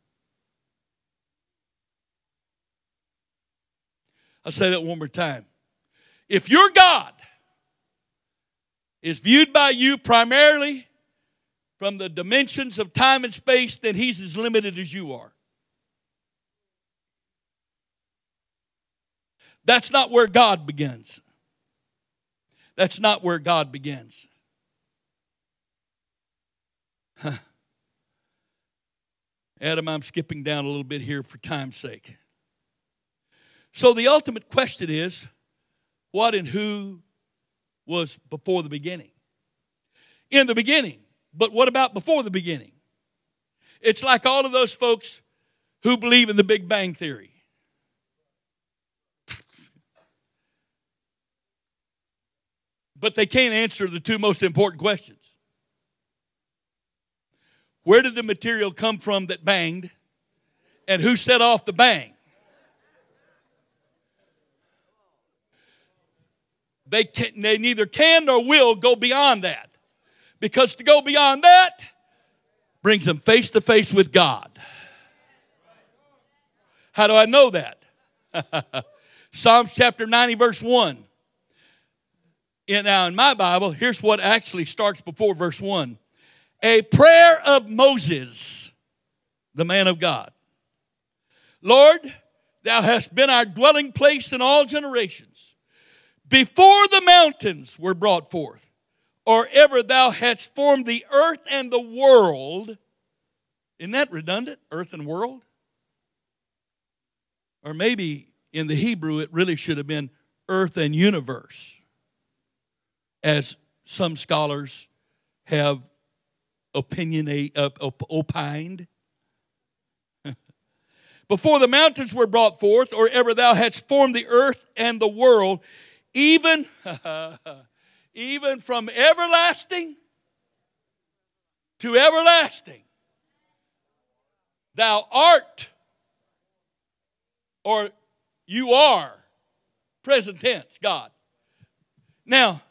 I'll say that one more time. If your God is viewed by you primarily from the dimensions of time and space, then he's as limited as you are. That's not where God begins. That's not where God begins. Huh. Adam, I'm skipping down a little bit here for time's sake. So the ultimate question is what and who was before the beginning? In the beginning, but what about before the beginning? It's like all of those folks who believe in the Big Bang Theory. but they can't answer the two most important questions Where did the material come from that banged? And who set off the bang? They, can, they neither can nor will go beyond that. Because to go beyond that brings them face to face with God. How do I know that? Psalms chapter 90, verse 1. In, now, in my Bible, here's what actually starts before verse 1 A prayer of Moses, the man of God. Lord, thou hast been our dwelling place in all generations. Before the mountains were brought forth, or ever thou hadst formed the earth and the world. Isn't that redundant? Earth and world? Or maybe in the Hebrew it really should have been earth and universe, as some scholars have opinionate, uh, opined. Before the mountains were brought forth, or ever thou hadst formed the earth and the world, even even from everlasting to everlasting. thou art, or you are, present tense, God. Now,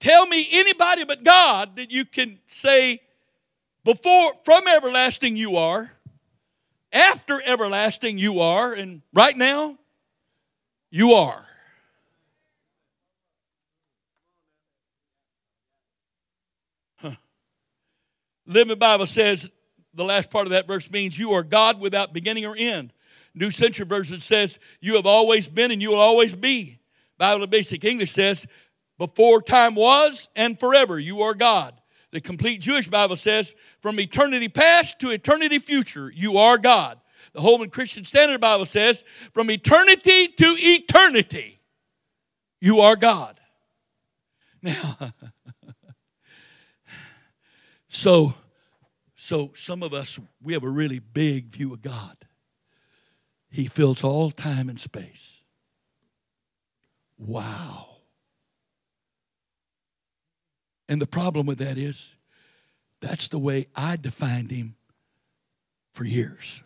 tell me anybody but God that you can say, before, from everlasting you are, after everlasting you are, and right now you are. Living Bible says the last part of that verse means you are God without beginning or end. New Century Version says you have always been and you will always be. Bible of Basic English says before time was and forever you are God. The complete Jewish Bible says from eternity past to eternity future you are God. The Holman Christian Standard Bible says from eternity to eternity you are God. Now, So, so some of us, we have a really big view of God. He fills all time and space. Wow. And the problem with that is that's the way I defined him for years.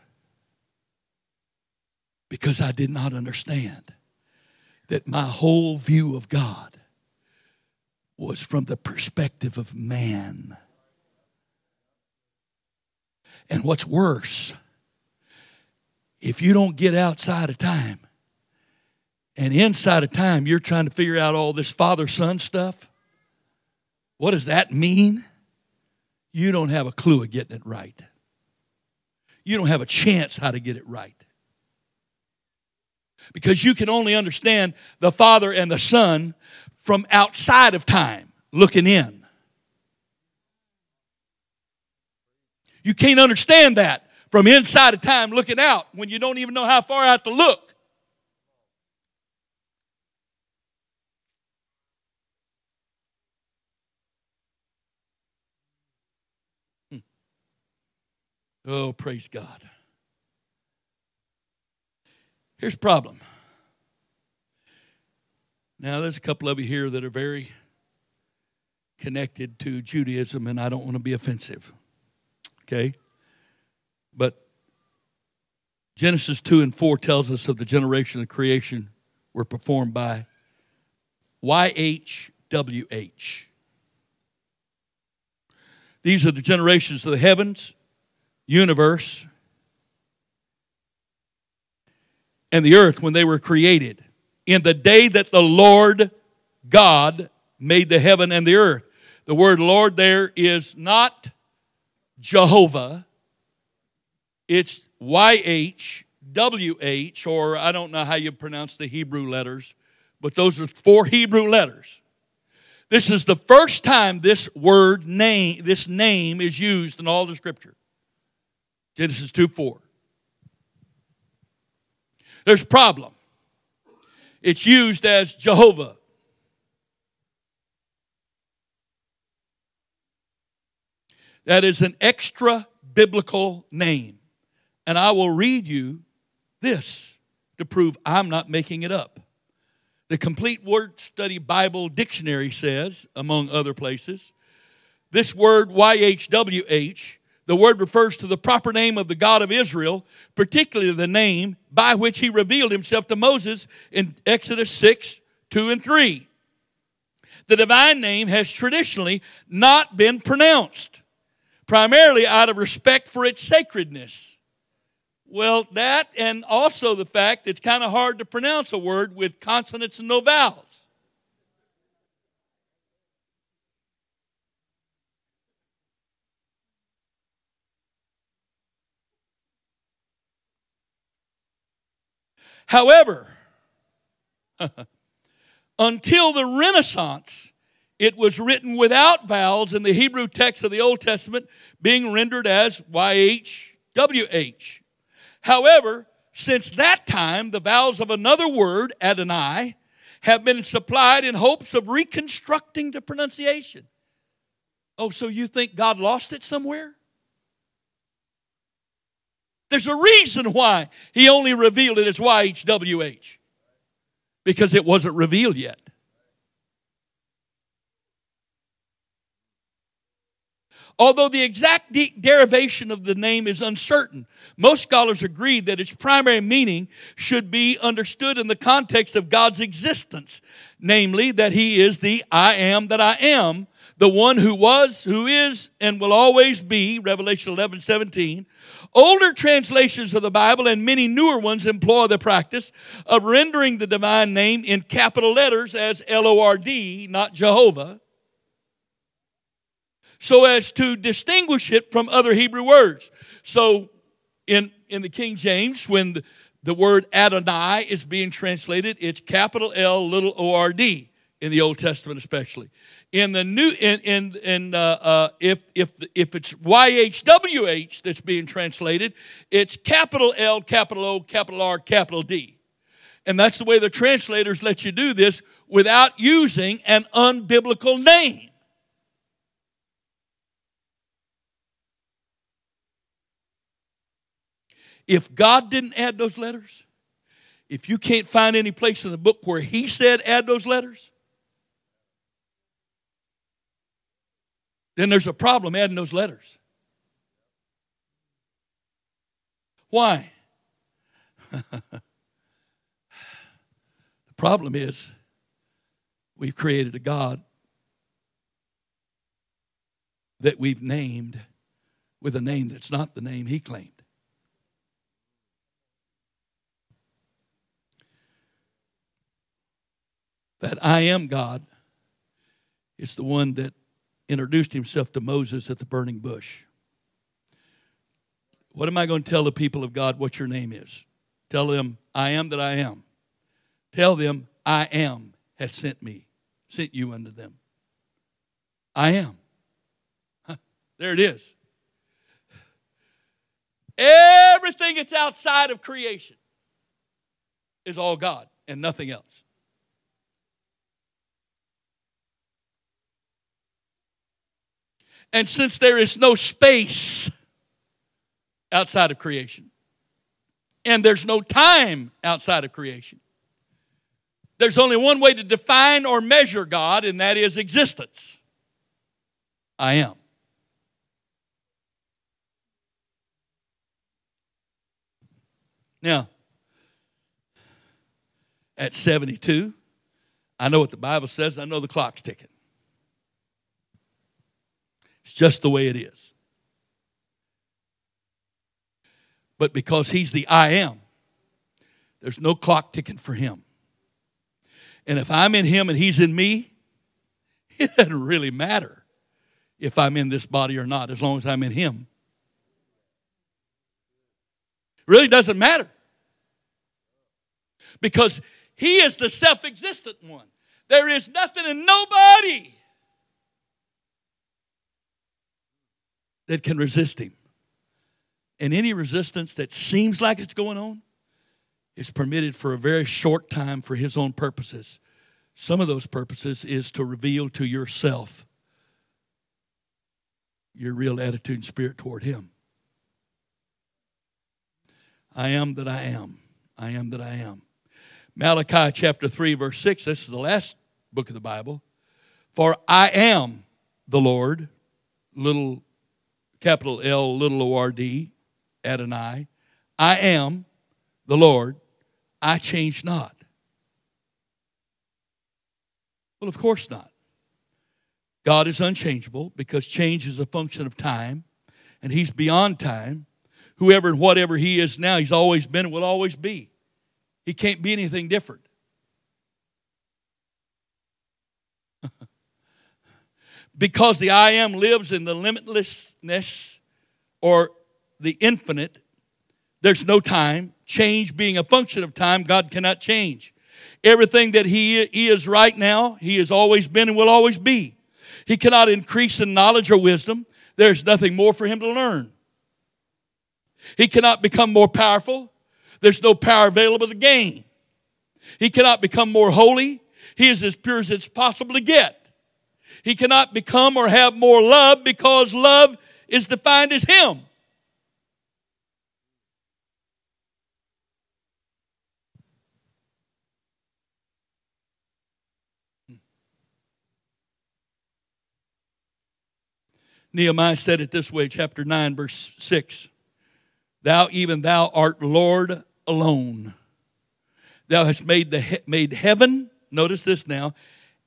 Because I did not understand that my whole view of God was from the perspective of man. And what's worse, if you don't get outside of time and inside of time you're trying to figure out all this father son stuff, what does that mean? You don't have a clue of getting it right. You don't have a chance how to get it right. Because you can only understand the Father and the Son from outside of time, looking in. You can't understand that from inside of time looking out when you don't even know how far out to look. Hmm. Oh, praise God. Here's the problem. Now, there's a couple of you here that are very connected to Judaism, and I don't want to be offensive. Okay? But Genesis 2 and 4 tells us of the generation of creation were performed by YHWH. These are the generations of the heavens, universe, and the earth when they were created. In the day that the Lord God made the heaven and the earth. The word Lord there is not Jehovah. It's YHWH, or I don't know how you pronounce the Hebrew letters, but those are four Hebrew letters. This is the first time this word name, this name is used in all the scripture. Genesis 2 4. There's problem. It's used as Jehovah. That is an extra biblical name. And I will read you this to prove I'm not making it up. The Complete Word Study Bible Dictionary says, among other places, this word YHWH, the word refers to the proper name of the God of Israel, particularly the name by which he revealed himself to Moses in Exodus 6 2 and 3. The divine name has traditionally not been pronounced primarily out of respect for its sacredness. Well, that and also the fact it's kind of hard to pronounce a word with consonants and no vowels. However, until the Renaissance, it was written without vowels in the Hebrew text of the Old Testament, being rendered as YHWH. However, since that time, the vowels of another word, Adonai, have been supplied in hopes of reconstructing the pronunciation. Oh, so you think God lost it somewhere? There's a reason why he only revealed it as YHWH. Because it wasn't revealed yet. Although the exact de- derivation of the name is uncertain, most scholars agree that its primary meaning should be understood in the context of God's existence, namely, that He is the I am that I am, the one who was, who is, and will always be, Revelation 11 17. Older translations of the Bible and many newer ones employ the practice of rendering the divine name in capital letters as L O R D, not Jehovah so as to distinguish it from other Hebrew words. So in, in the King James, when the, the word Adonai is being translated, it's capital L, little O R D in the Old Testament, especially. In the new, in in, in uh, uh, if if if it's YHWH that's being translated, it's capital L, capital O, capital R, capital D, and that's the way the translators let you do this without using an unbiblical name. If God didn't add those letters, if you can't find any place in the book where He said add those letters, then there's a problem adding those letters. Why? the problem is we've created a God that we've named with a name that's not the name He claimed. That I am God is the one that introduced himself to Moses at the burning bush. What am I going to tell the people of God what your name is? Tell them, I am that I am. Tell them, I am has sent me, sent you unto them. I am. There it is. Everything that's outside of creation is all God and nothing else. And since there is no space outside of creation, and there's no time outside of creation, there's only one way to define or measure God, and that is existence. I am. Now, at 72, I know what the Bible says, I know the clock's ticking. Just the way it is. But because he's the I am, there's no clock ticking for him. And if I'm in him and he's in me, it doesn't really matter if I'm in this body or not, as long as I'm in him. It really doesn't matter. Because he is the self existent one. There is nothing and nobody that can resist him. And any resistance that seems like it's going on is permitted for a very short time for his own purposes. Some of those purposes is to reveal to yourself your real attitude and spirit toward him. I am that I am. I am that I am. Malachi chapter 3, verse 6, this is the last book of the Bible. For I am the Lord, little capital L, little O R D, Adonai. I am the Lord. I change not. Well, of course not. God is unchangeable because change is a function of time, and He's beyond time. Whoever and whatever He is now, He's always been and will always be. He can't be anything different. Because the I am lives in the limitlessness or the infinite, there's no time. Change being a function of time, God cannot change. Everything that he, is right now, He has always been and will always be. He cannot increase in knowledge or wisdom. There's nothing more for him to learn. He cannot become more powerful. There's no power available to gain. He cannot become more holy. He is as pure as it's possible to get. He cannot become or have more love because love is defined as Him. Nehemiah said it this way, chapter 9, verse 6. Thou, even thou, art Lord alone. Thou hast made, the, made heaven, notice this now,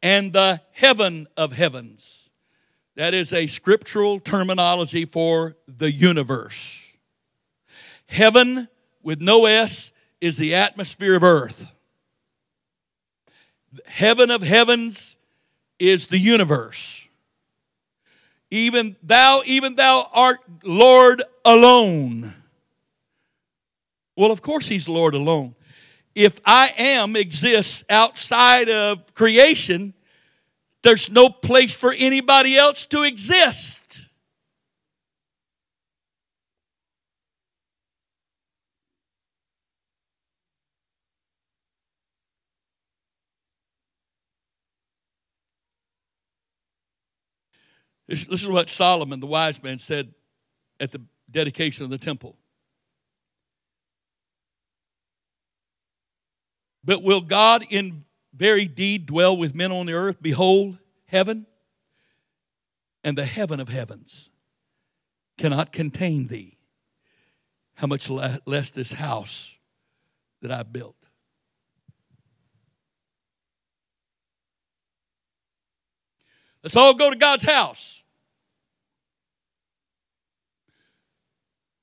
and the heaven of heavens. That is a scriptural terminology for the universe. Heaven with no S is the atmosphere of earth. Heaven of heavens is the universe. Even thou, even thou art Lord alone. Well, of course, He's Lord alone. If I am exists outside of creation, there's no place for anybody else to exist. This is what Solomon, the wise man, said at the dedication of the temple. But will God in very deed dwell with men on the earth? Behold, heaven and the heaven of heavens cannot contain thee. How much less this house that I built. Let's all go to God's house.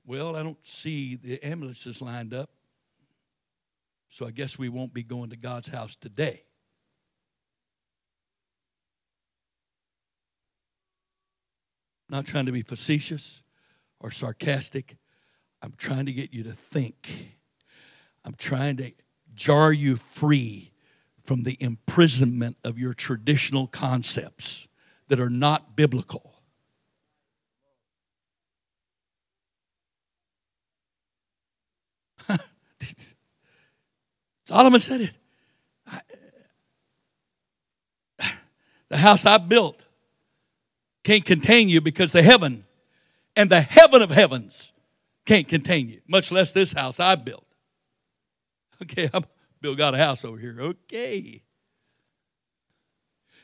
Well, I don't see the ambulances lined up. So I guess we won't be going to God's house today. Not trying to be facetious or sarcastic. I'm trying to get you to think. I'm trying to jar you free from the imprisonment of your traditional concepts that are not biblical. Solomon said it. I, the house I built can't contain you because the heaven and the heaven of heavens can't contain you, much less this house I built. Okay, I'm Bill got a house over here. Okay.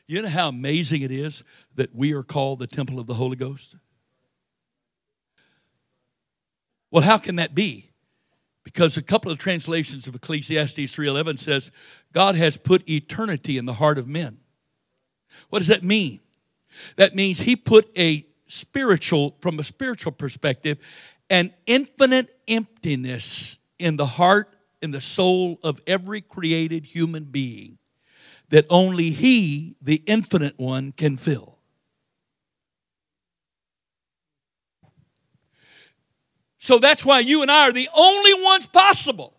You know how amazing it is that we are called the temple of the Holy Ghost? Well, how can that be? Because a couple of translations of Ecclesiastes 3:11 says God has put eternity in the heart of men. What does that mean? That means he put a spiritual from a spiritual perspective an infinite emptiness in the heart in the soul of every created human being that only he the infinite one can fill. So that's why you and I are the only ones possible,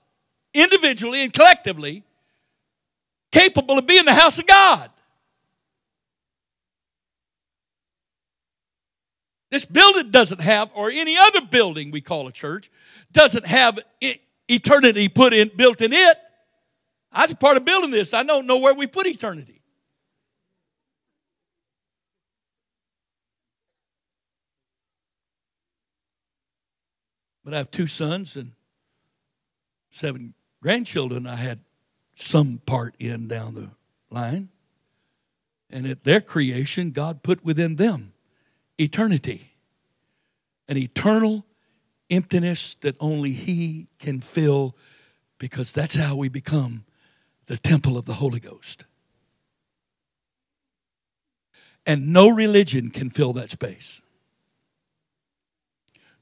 individually and collectively, capable of being the house of God. This building doesn't have, or any other building we call a church, doesn't have eternity put in, built in it. I was a part of building this. I don't know where we put eternity. But I have two sons and seven grandchildren I had some part in down the line. And at their creation, God put within them eternity, an eternal emptiness that only He can fill because that's how we become the temple of the Holy Ghost. And no religion can fill that space.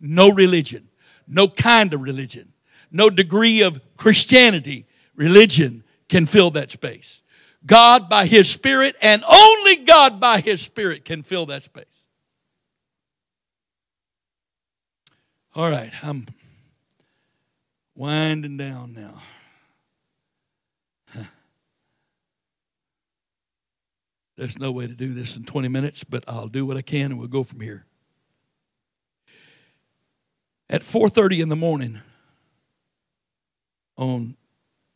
No religion no kind of religion, no degree of Christianity, religion can fill that space. God by His Spirit and only God by His Spirit can fill that space. All right, I'm winding down now. There's no way to do this in 20 minutes, but I'll do what I can and we'll go from here. At 4:30 in the morning on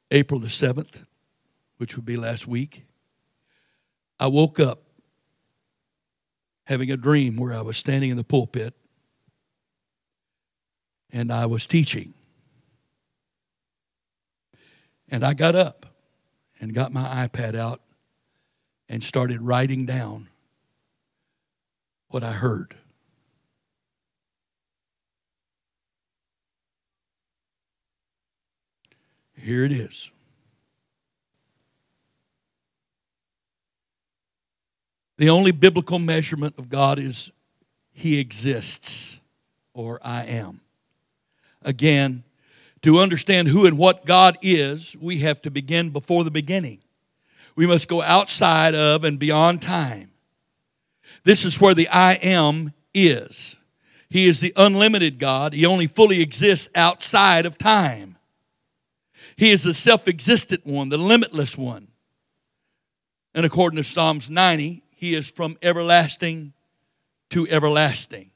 April the 7th, which would be last week, I woke up having a dream where I was standing in the pulpit and I was teaching. And I got up and got my iPad out and started writing down what I heard. Here it is. The only biblical measurement of God is He exists or I am. Again, to understand who and what God is, we have to begin before the beginning. We must go outside of and beyond time. This is where the I am is. He is the unlimited God. He only fully exists outside of time. He is the self existent one, the limitless one. And according to Psalms 90, He is from everlasting to everlasting.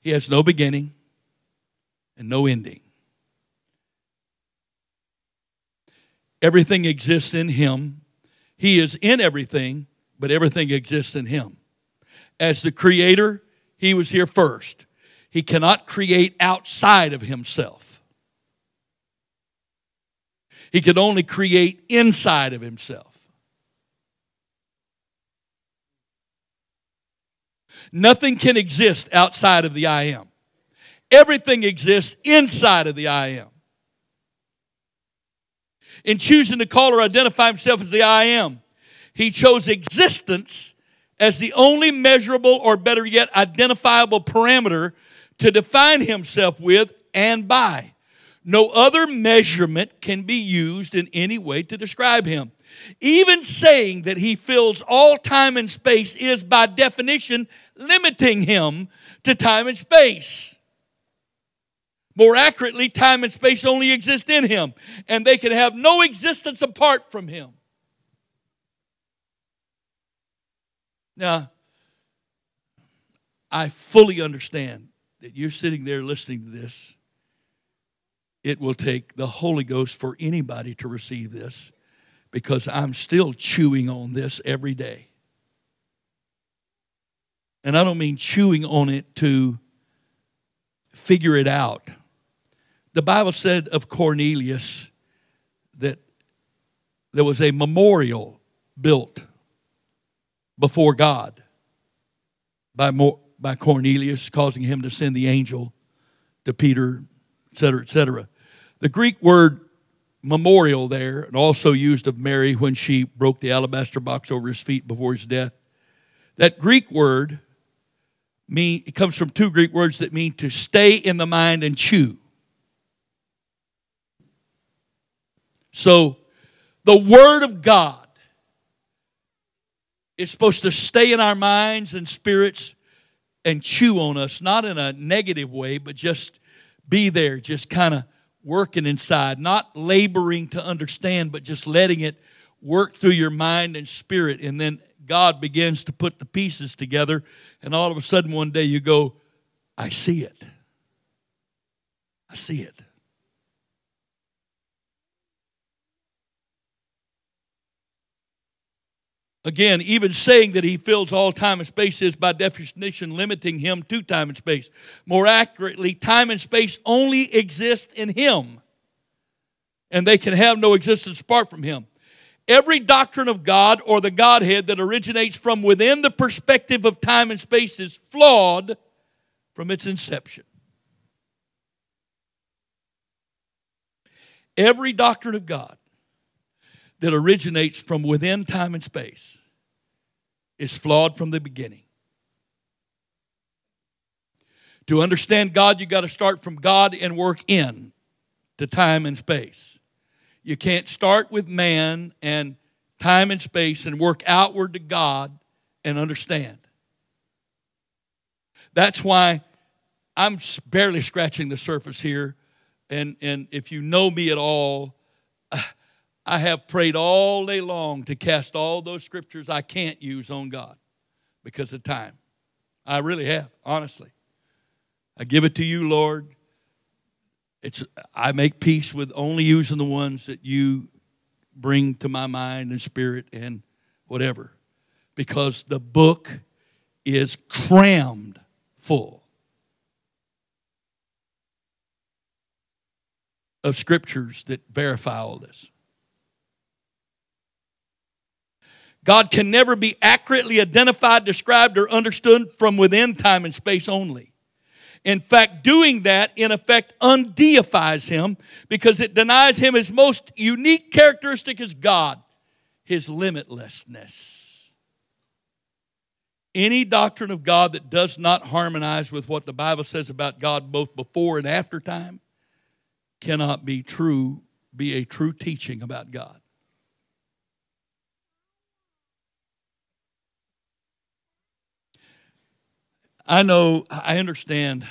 He has no beginning and no ending. Everything exists in Him. He is in everything, but everything exists in Him. As the Creator, He was here first. He cannot create outside of Himself. He could only create inside of Himself. Nothing can exist outside of the I am. Everything exists inside of the I am. In choosing to call or identify himself as the I am, he chose existence as the only measurable or better yet identifiable parameter to define himself with and by. No other measurement can be used in any way to describe him. Even saying that he fills all time and space is by definition limiting him to time and space. More accurately, time and space only exist in Him, and they can have no existence apart from Him. Now, I fully understand that you're sitting there listening to this. It will take the Holy Ghost for anybody to receive this because I'm still chewing on this every day. And I don't mean chewing on it to figure it out. The Bible said of Cornelius that there was a memorial built before God by, by Cornelius, causing him to send the angel to Peter, etc., etc. The Greek word memorial there, and also used of Mary when she broke the alabaster box over his feet before his death. That Greek word mean it comes from two Greek words that mean to stay in the mind and chew. So, the Word of God is supposed to stay in our minds and spirits and chew on us, not in a negative way, but just be there, just kind of working inside, not laboring to understand, but just letting it work through your mind and spirit. And then God begins to put the pieces together, and all of a sudden one day you go, I see it. I see it. Again, even saying that he fills all time and space is by definition limiting him to time and space. More accurately, time and space only exist in him, and they can have no existence apart from him. Every doctrine of God or the Godhead that originates from within the perspective of time and space is flawed from its inception. Every doctrine of God that originates from within time and space is flawed from the beginning. To understand God, you got to start from God and work in to time and space. You can't start with man and time and space and work outward to God and understand. That's why I'm barely scratching the surface here. And, and if you know me at all, I have prayed all day long to cast all those scriptures I can't use on God because of time. I really have, honestly. I give it to you, Lord. It's I make peace with only using the ones that you bring to my mind and spirit and whatever. Because the book is crammed full of scriptures that verify all this. God can never be accurately identified, described, or understood from within time and space only. In fact, doing that, in effect, undeifies him because it denies him his most unique characteristic as God, his limitlessness. Any doctrine of God that does not harmonize with what the Bible says about God both before and after time cannot be true, be a true teaching about God. I know, I understand,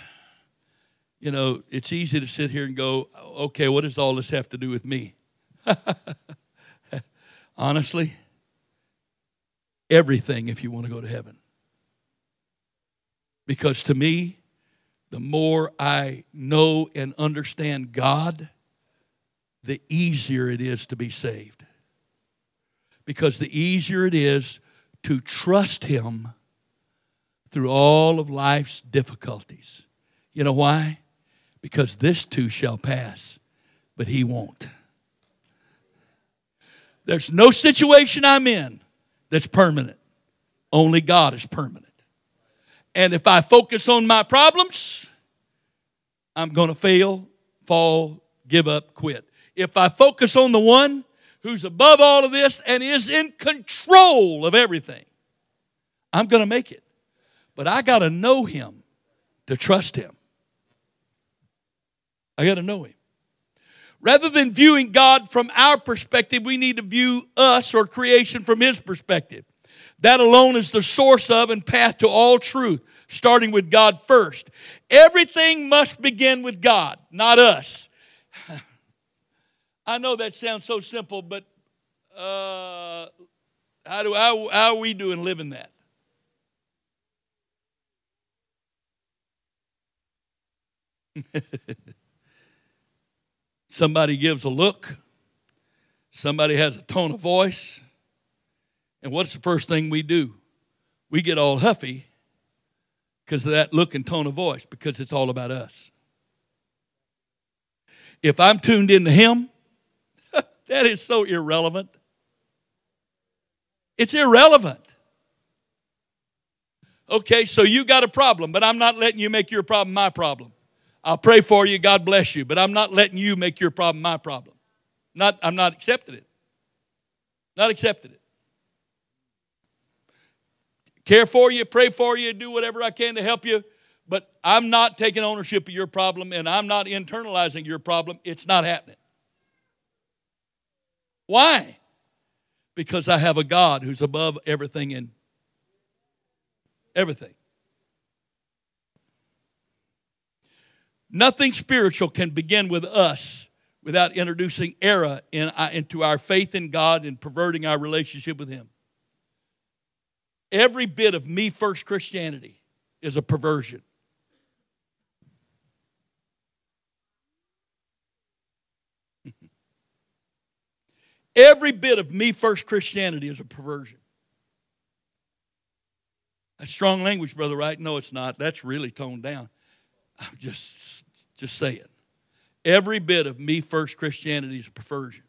you know, it's easy to sit here and go, okay, what does all this have to do with me? Honestly, everything if you want to go to heaven. Because to me, the more I know and understand God, the easier it is to be saved. Because the easier it is to trust Him through all of life's difficulties. You know why? Because this too shall pass, but He won't. There's no situation I'm in that's permanent. Only God is permanent. And if I focus on my problems, I'm going to fail, fall, give up, quit. If I focus on the one who's above all of this and is in control of everything, I'm going to make it. But I got to know him to trust him. I got to know him. Rather than viewing God from our perspective, we need to view us or creation from his perspective. That alone is the source of and path to all truth, starting with God first. Everything must begin with God, not us. I know that sounds so simple, but uh, how, do, how, how are we doing living that? Somebody gives a look, somebody has a tone of voice, and what's the first thing we do? We get all huffy because of that look and tone of voice because it's all about us. If I'm tuned into Him, that is so irrelevant. It's irrelevant. Okay, so you got a problem, but I'm not letting you make your problem my problem. I'll pray for you, God bless you, but I'm not letting you make your problem my problem. Not, I'm not accepting it. Not accepting it care for you, pray for you, do whatever I can to help you. But I'm not taking ownership of your problem and I'm not internalizing your problem. It's not happening. Why? Because I have a God who's above everything and everything. Nothing spiritual can begin with us without introducing error in, into our faith in God and perverting our relationship with Him. Every bit of me first Christianity is a perversion. Every bit of me first Christianity is a perversion. That's strong language, brother, right? No, it's not. That's really toned down. I'm just just saying. Every bit of me first Christianity is a perversion.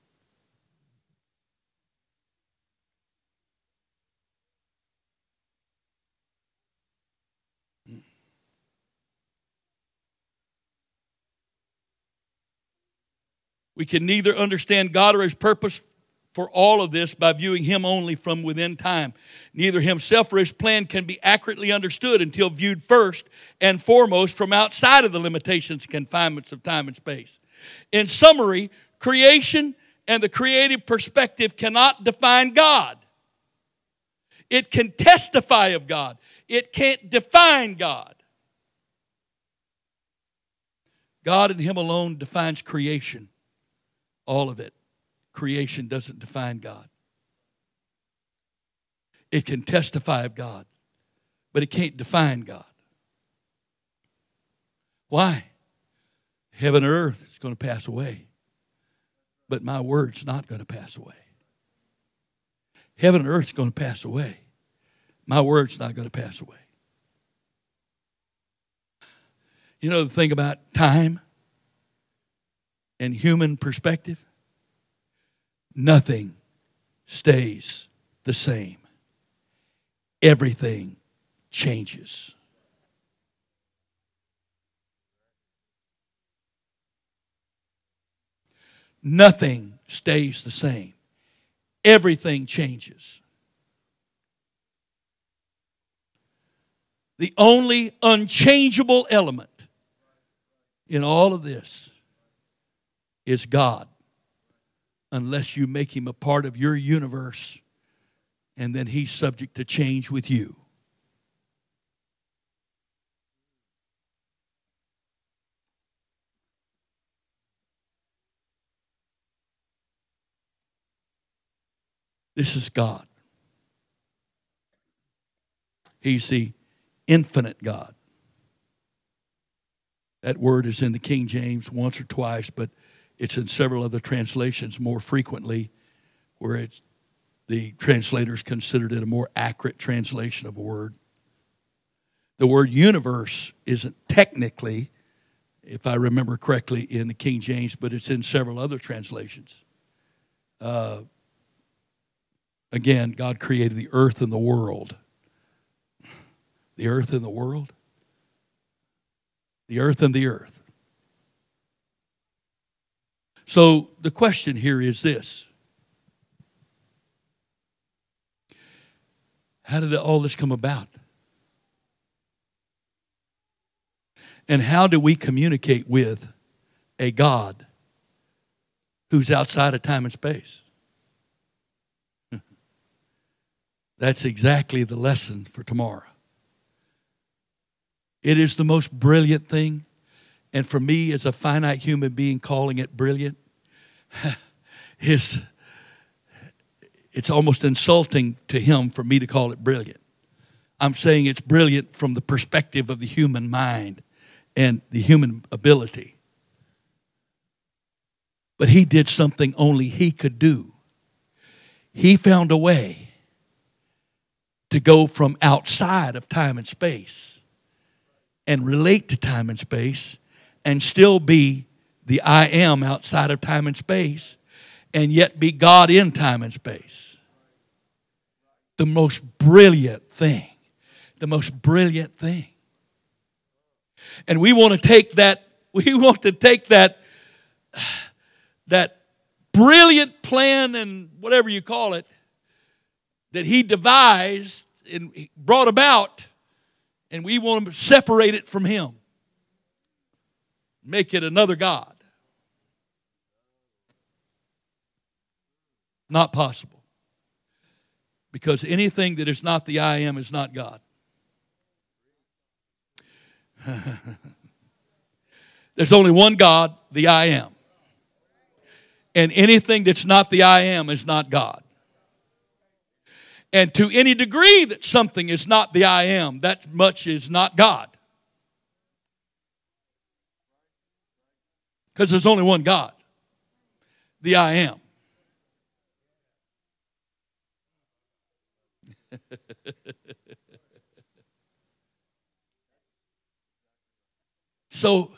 We can neither understand God or His purpose for all of this by viewing Him only from within time. Neither Himself or His plan can be accurately understood until viewed first and foremost from outside of the limitations and confinements of time and space. In summary, creation and the creative perspective cannot define God. It can testify of God, it can't define God. God and Him alone defines creation all of it. Creation doesn't define God. It can testify of God, but it can't define God. Why? Heaven and earth is going to pass away, but my word's not going to pass away. Heaven and earth is going to pass away. My word's not going to pass away. You know the thing about time? and human perspective, Nothing stays the same, everything changes. Nothing stays the same. Everything changes. The only unchangeable element in all of this is God unless you make him a part of your universe and then he's subject to change with you. This is God. He's the infinite God. That word is in the King James once or twice, but it's in several other translations more frequently, where it's, the translators considered it a more accurate translation of a word. The word universe isn't technically, if I remember correctly, in the King James, but it's in several other translations. Uh, again, God created the earth and the world. The earth and the world? The earth and the earth. So the question here is this How did all this come about? And how do we communicate with a God who's outside of time and space? That's exactly the lesson for tomorrow. It is the most brilliant thing. And for me, as a finite human being, calling it brilliant is it's almost insulting to him for me to call it brilliant. I'm saying it's brilliant from the perspective of the human mind and the human ability. But he did something only he could do. He found a way to go from outside of time and space and relate to time and space and still be the I am outside of time and space and yet be God in time and space. The most brilliant thing. The most brilliant thing. And we want to take that, we want to take that, that brilliant plan and whatever you call it that he devised and brought about and we want to separate it from Him, make it another God. Not possible. Because anything that is not the I am is not God. There's only one God, the I am. And anything that's not the I am is not God. And to any degree that something is not the I am, that much is not God. Because there's only one God, the I am. so,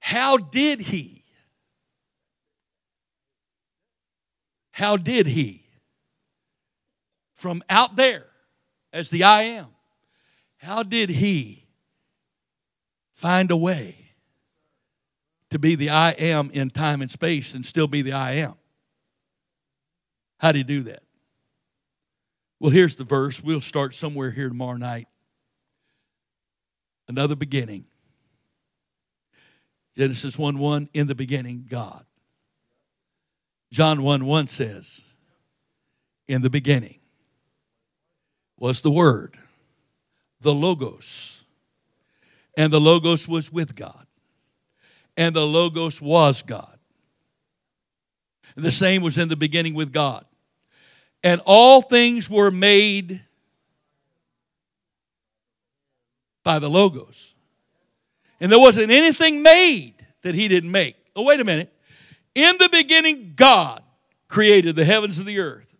how did he? How did he? from out there as the I am, how did he find a way to be the I am in time and space and still be the I am? How do you do that? Well, here's the verse. We'll start somewhere here tomorrow night. Another beginning. Genesis 1 1, in the beginning, God. John 1 1 says, in the beginning was the Word, the Logos. And the Logos was with God. And the Logos was God. And the same was in the beginning with God. And all things were made by the Logos. And there wasn't anything made that He didn't make. Oh, wait a minute. In the beginning, God created the heavens and the earth.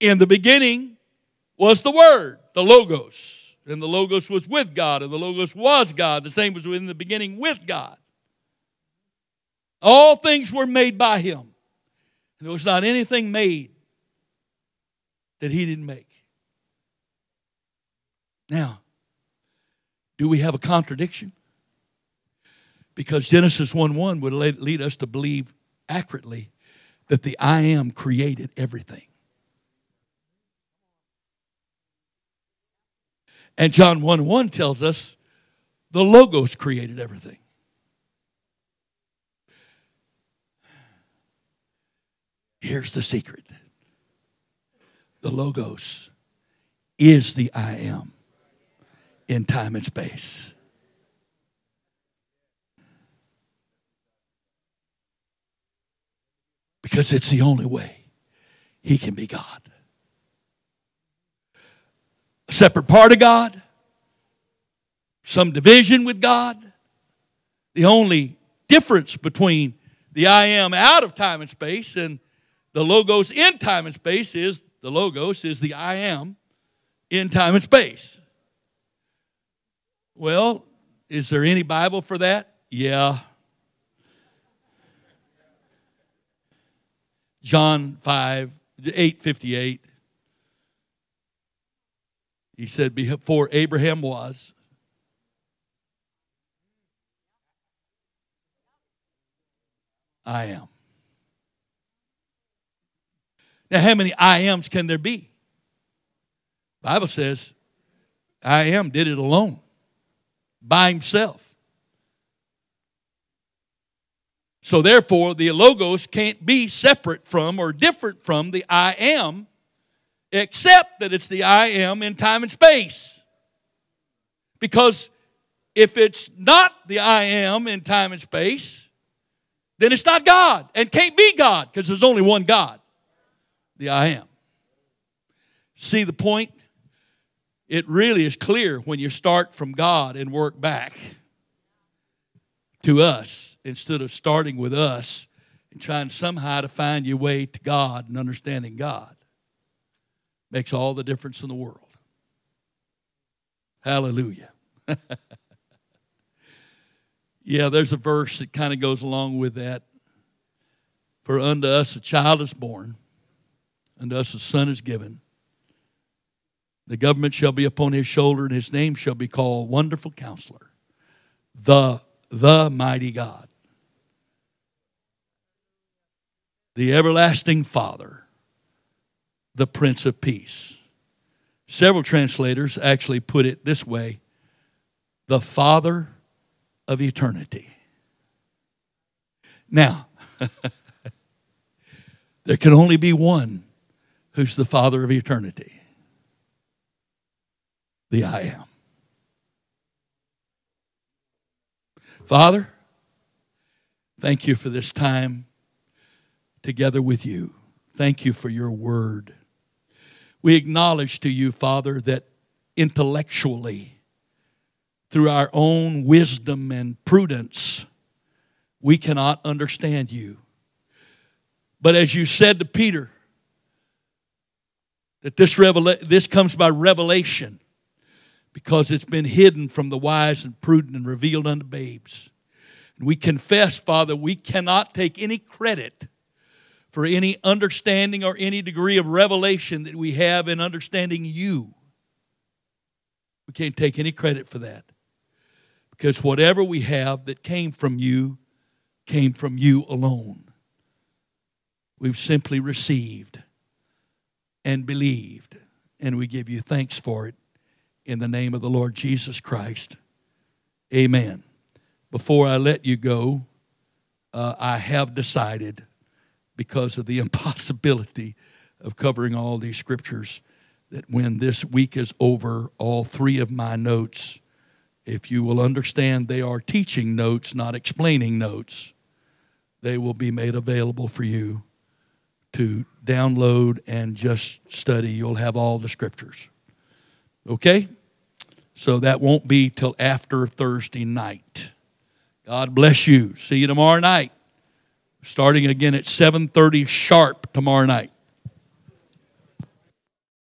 In the beginning, was the Word, the Logos. And the Logos was with God, and the Logos was God. The same was in the beginning with God. All things were made by Him. And there was not anything made that He didn't make. Now, do we have a contradiction? Because Genesis 1 1 would lead us to believe accurately that the I am created everything. And John 1 1 tells us the Logos created everything. Here's the secret the Logos is the I am in time and space. Because it's the only way he can be God. A separate part of God, some division with God. The only difference between the I am out of time and space and the Logos in time and space is the Logos is the I am in time and space. Well, is there any Bible for that? Yeah. John 5, 858. He said, Before Abraham was, I am. Now, how many I ams can there be? Bible says, I am did it alone, by himself. So therefore, the logos can't be separate from or different from the I am, except that it's the I am in time and space. Because if it's not the I am in time and space, then it's not God and can't be God because there's only one God the I am. See the point? It really is clear when you start from God and work back to us instead of starting with us and trying somehow to find your way to God and understanding God. Makes all the difference in the world. Hallelujah. yeah, there's a verse that kind of goes along with that. For unto us a child is born Unto us a son is given. The government shall be upon his shoulder, and his name shall be called Wonderful Counselor, the, the Mighty God, the Everlasting Father, the Prince of Peace. Several translators actually put it this way the Father of eternity. Now, there can only be one who's the Father of eternity. The I am. Father, thank you for this time together with you. Thank you for your word. We acknowledge to you, Father, that intellectually, through our own wisdom and prudence, we cannot understand you. But as you said to Peter, that this, revela- this comes by revelation because it's been hidden from the wise and prudent and revealed unto babes. And we confess, Father, we cannot take any credit for any understanding or any degree of revelation that we have in understanding you. We can't take any credit for that. Because whatever we have that came from you came from you alone. We've simply received and believed. And we give you thanks for it in the name of the Lord Jesus Christ. Amen. Before I let you go, uh, I have decided, because of the impossibility of covering all these scriptures, that when this week is over, all three of my notes, if you will understand they are teaching notes, not explaining notes, they will be made available for you to download and just study. You'll have all the scriptures. Okay? So that won't be till after Thursday night. God bless you. See you tomorrow night. Starting again at 7:30 sharp tomorrow night.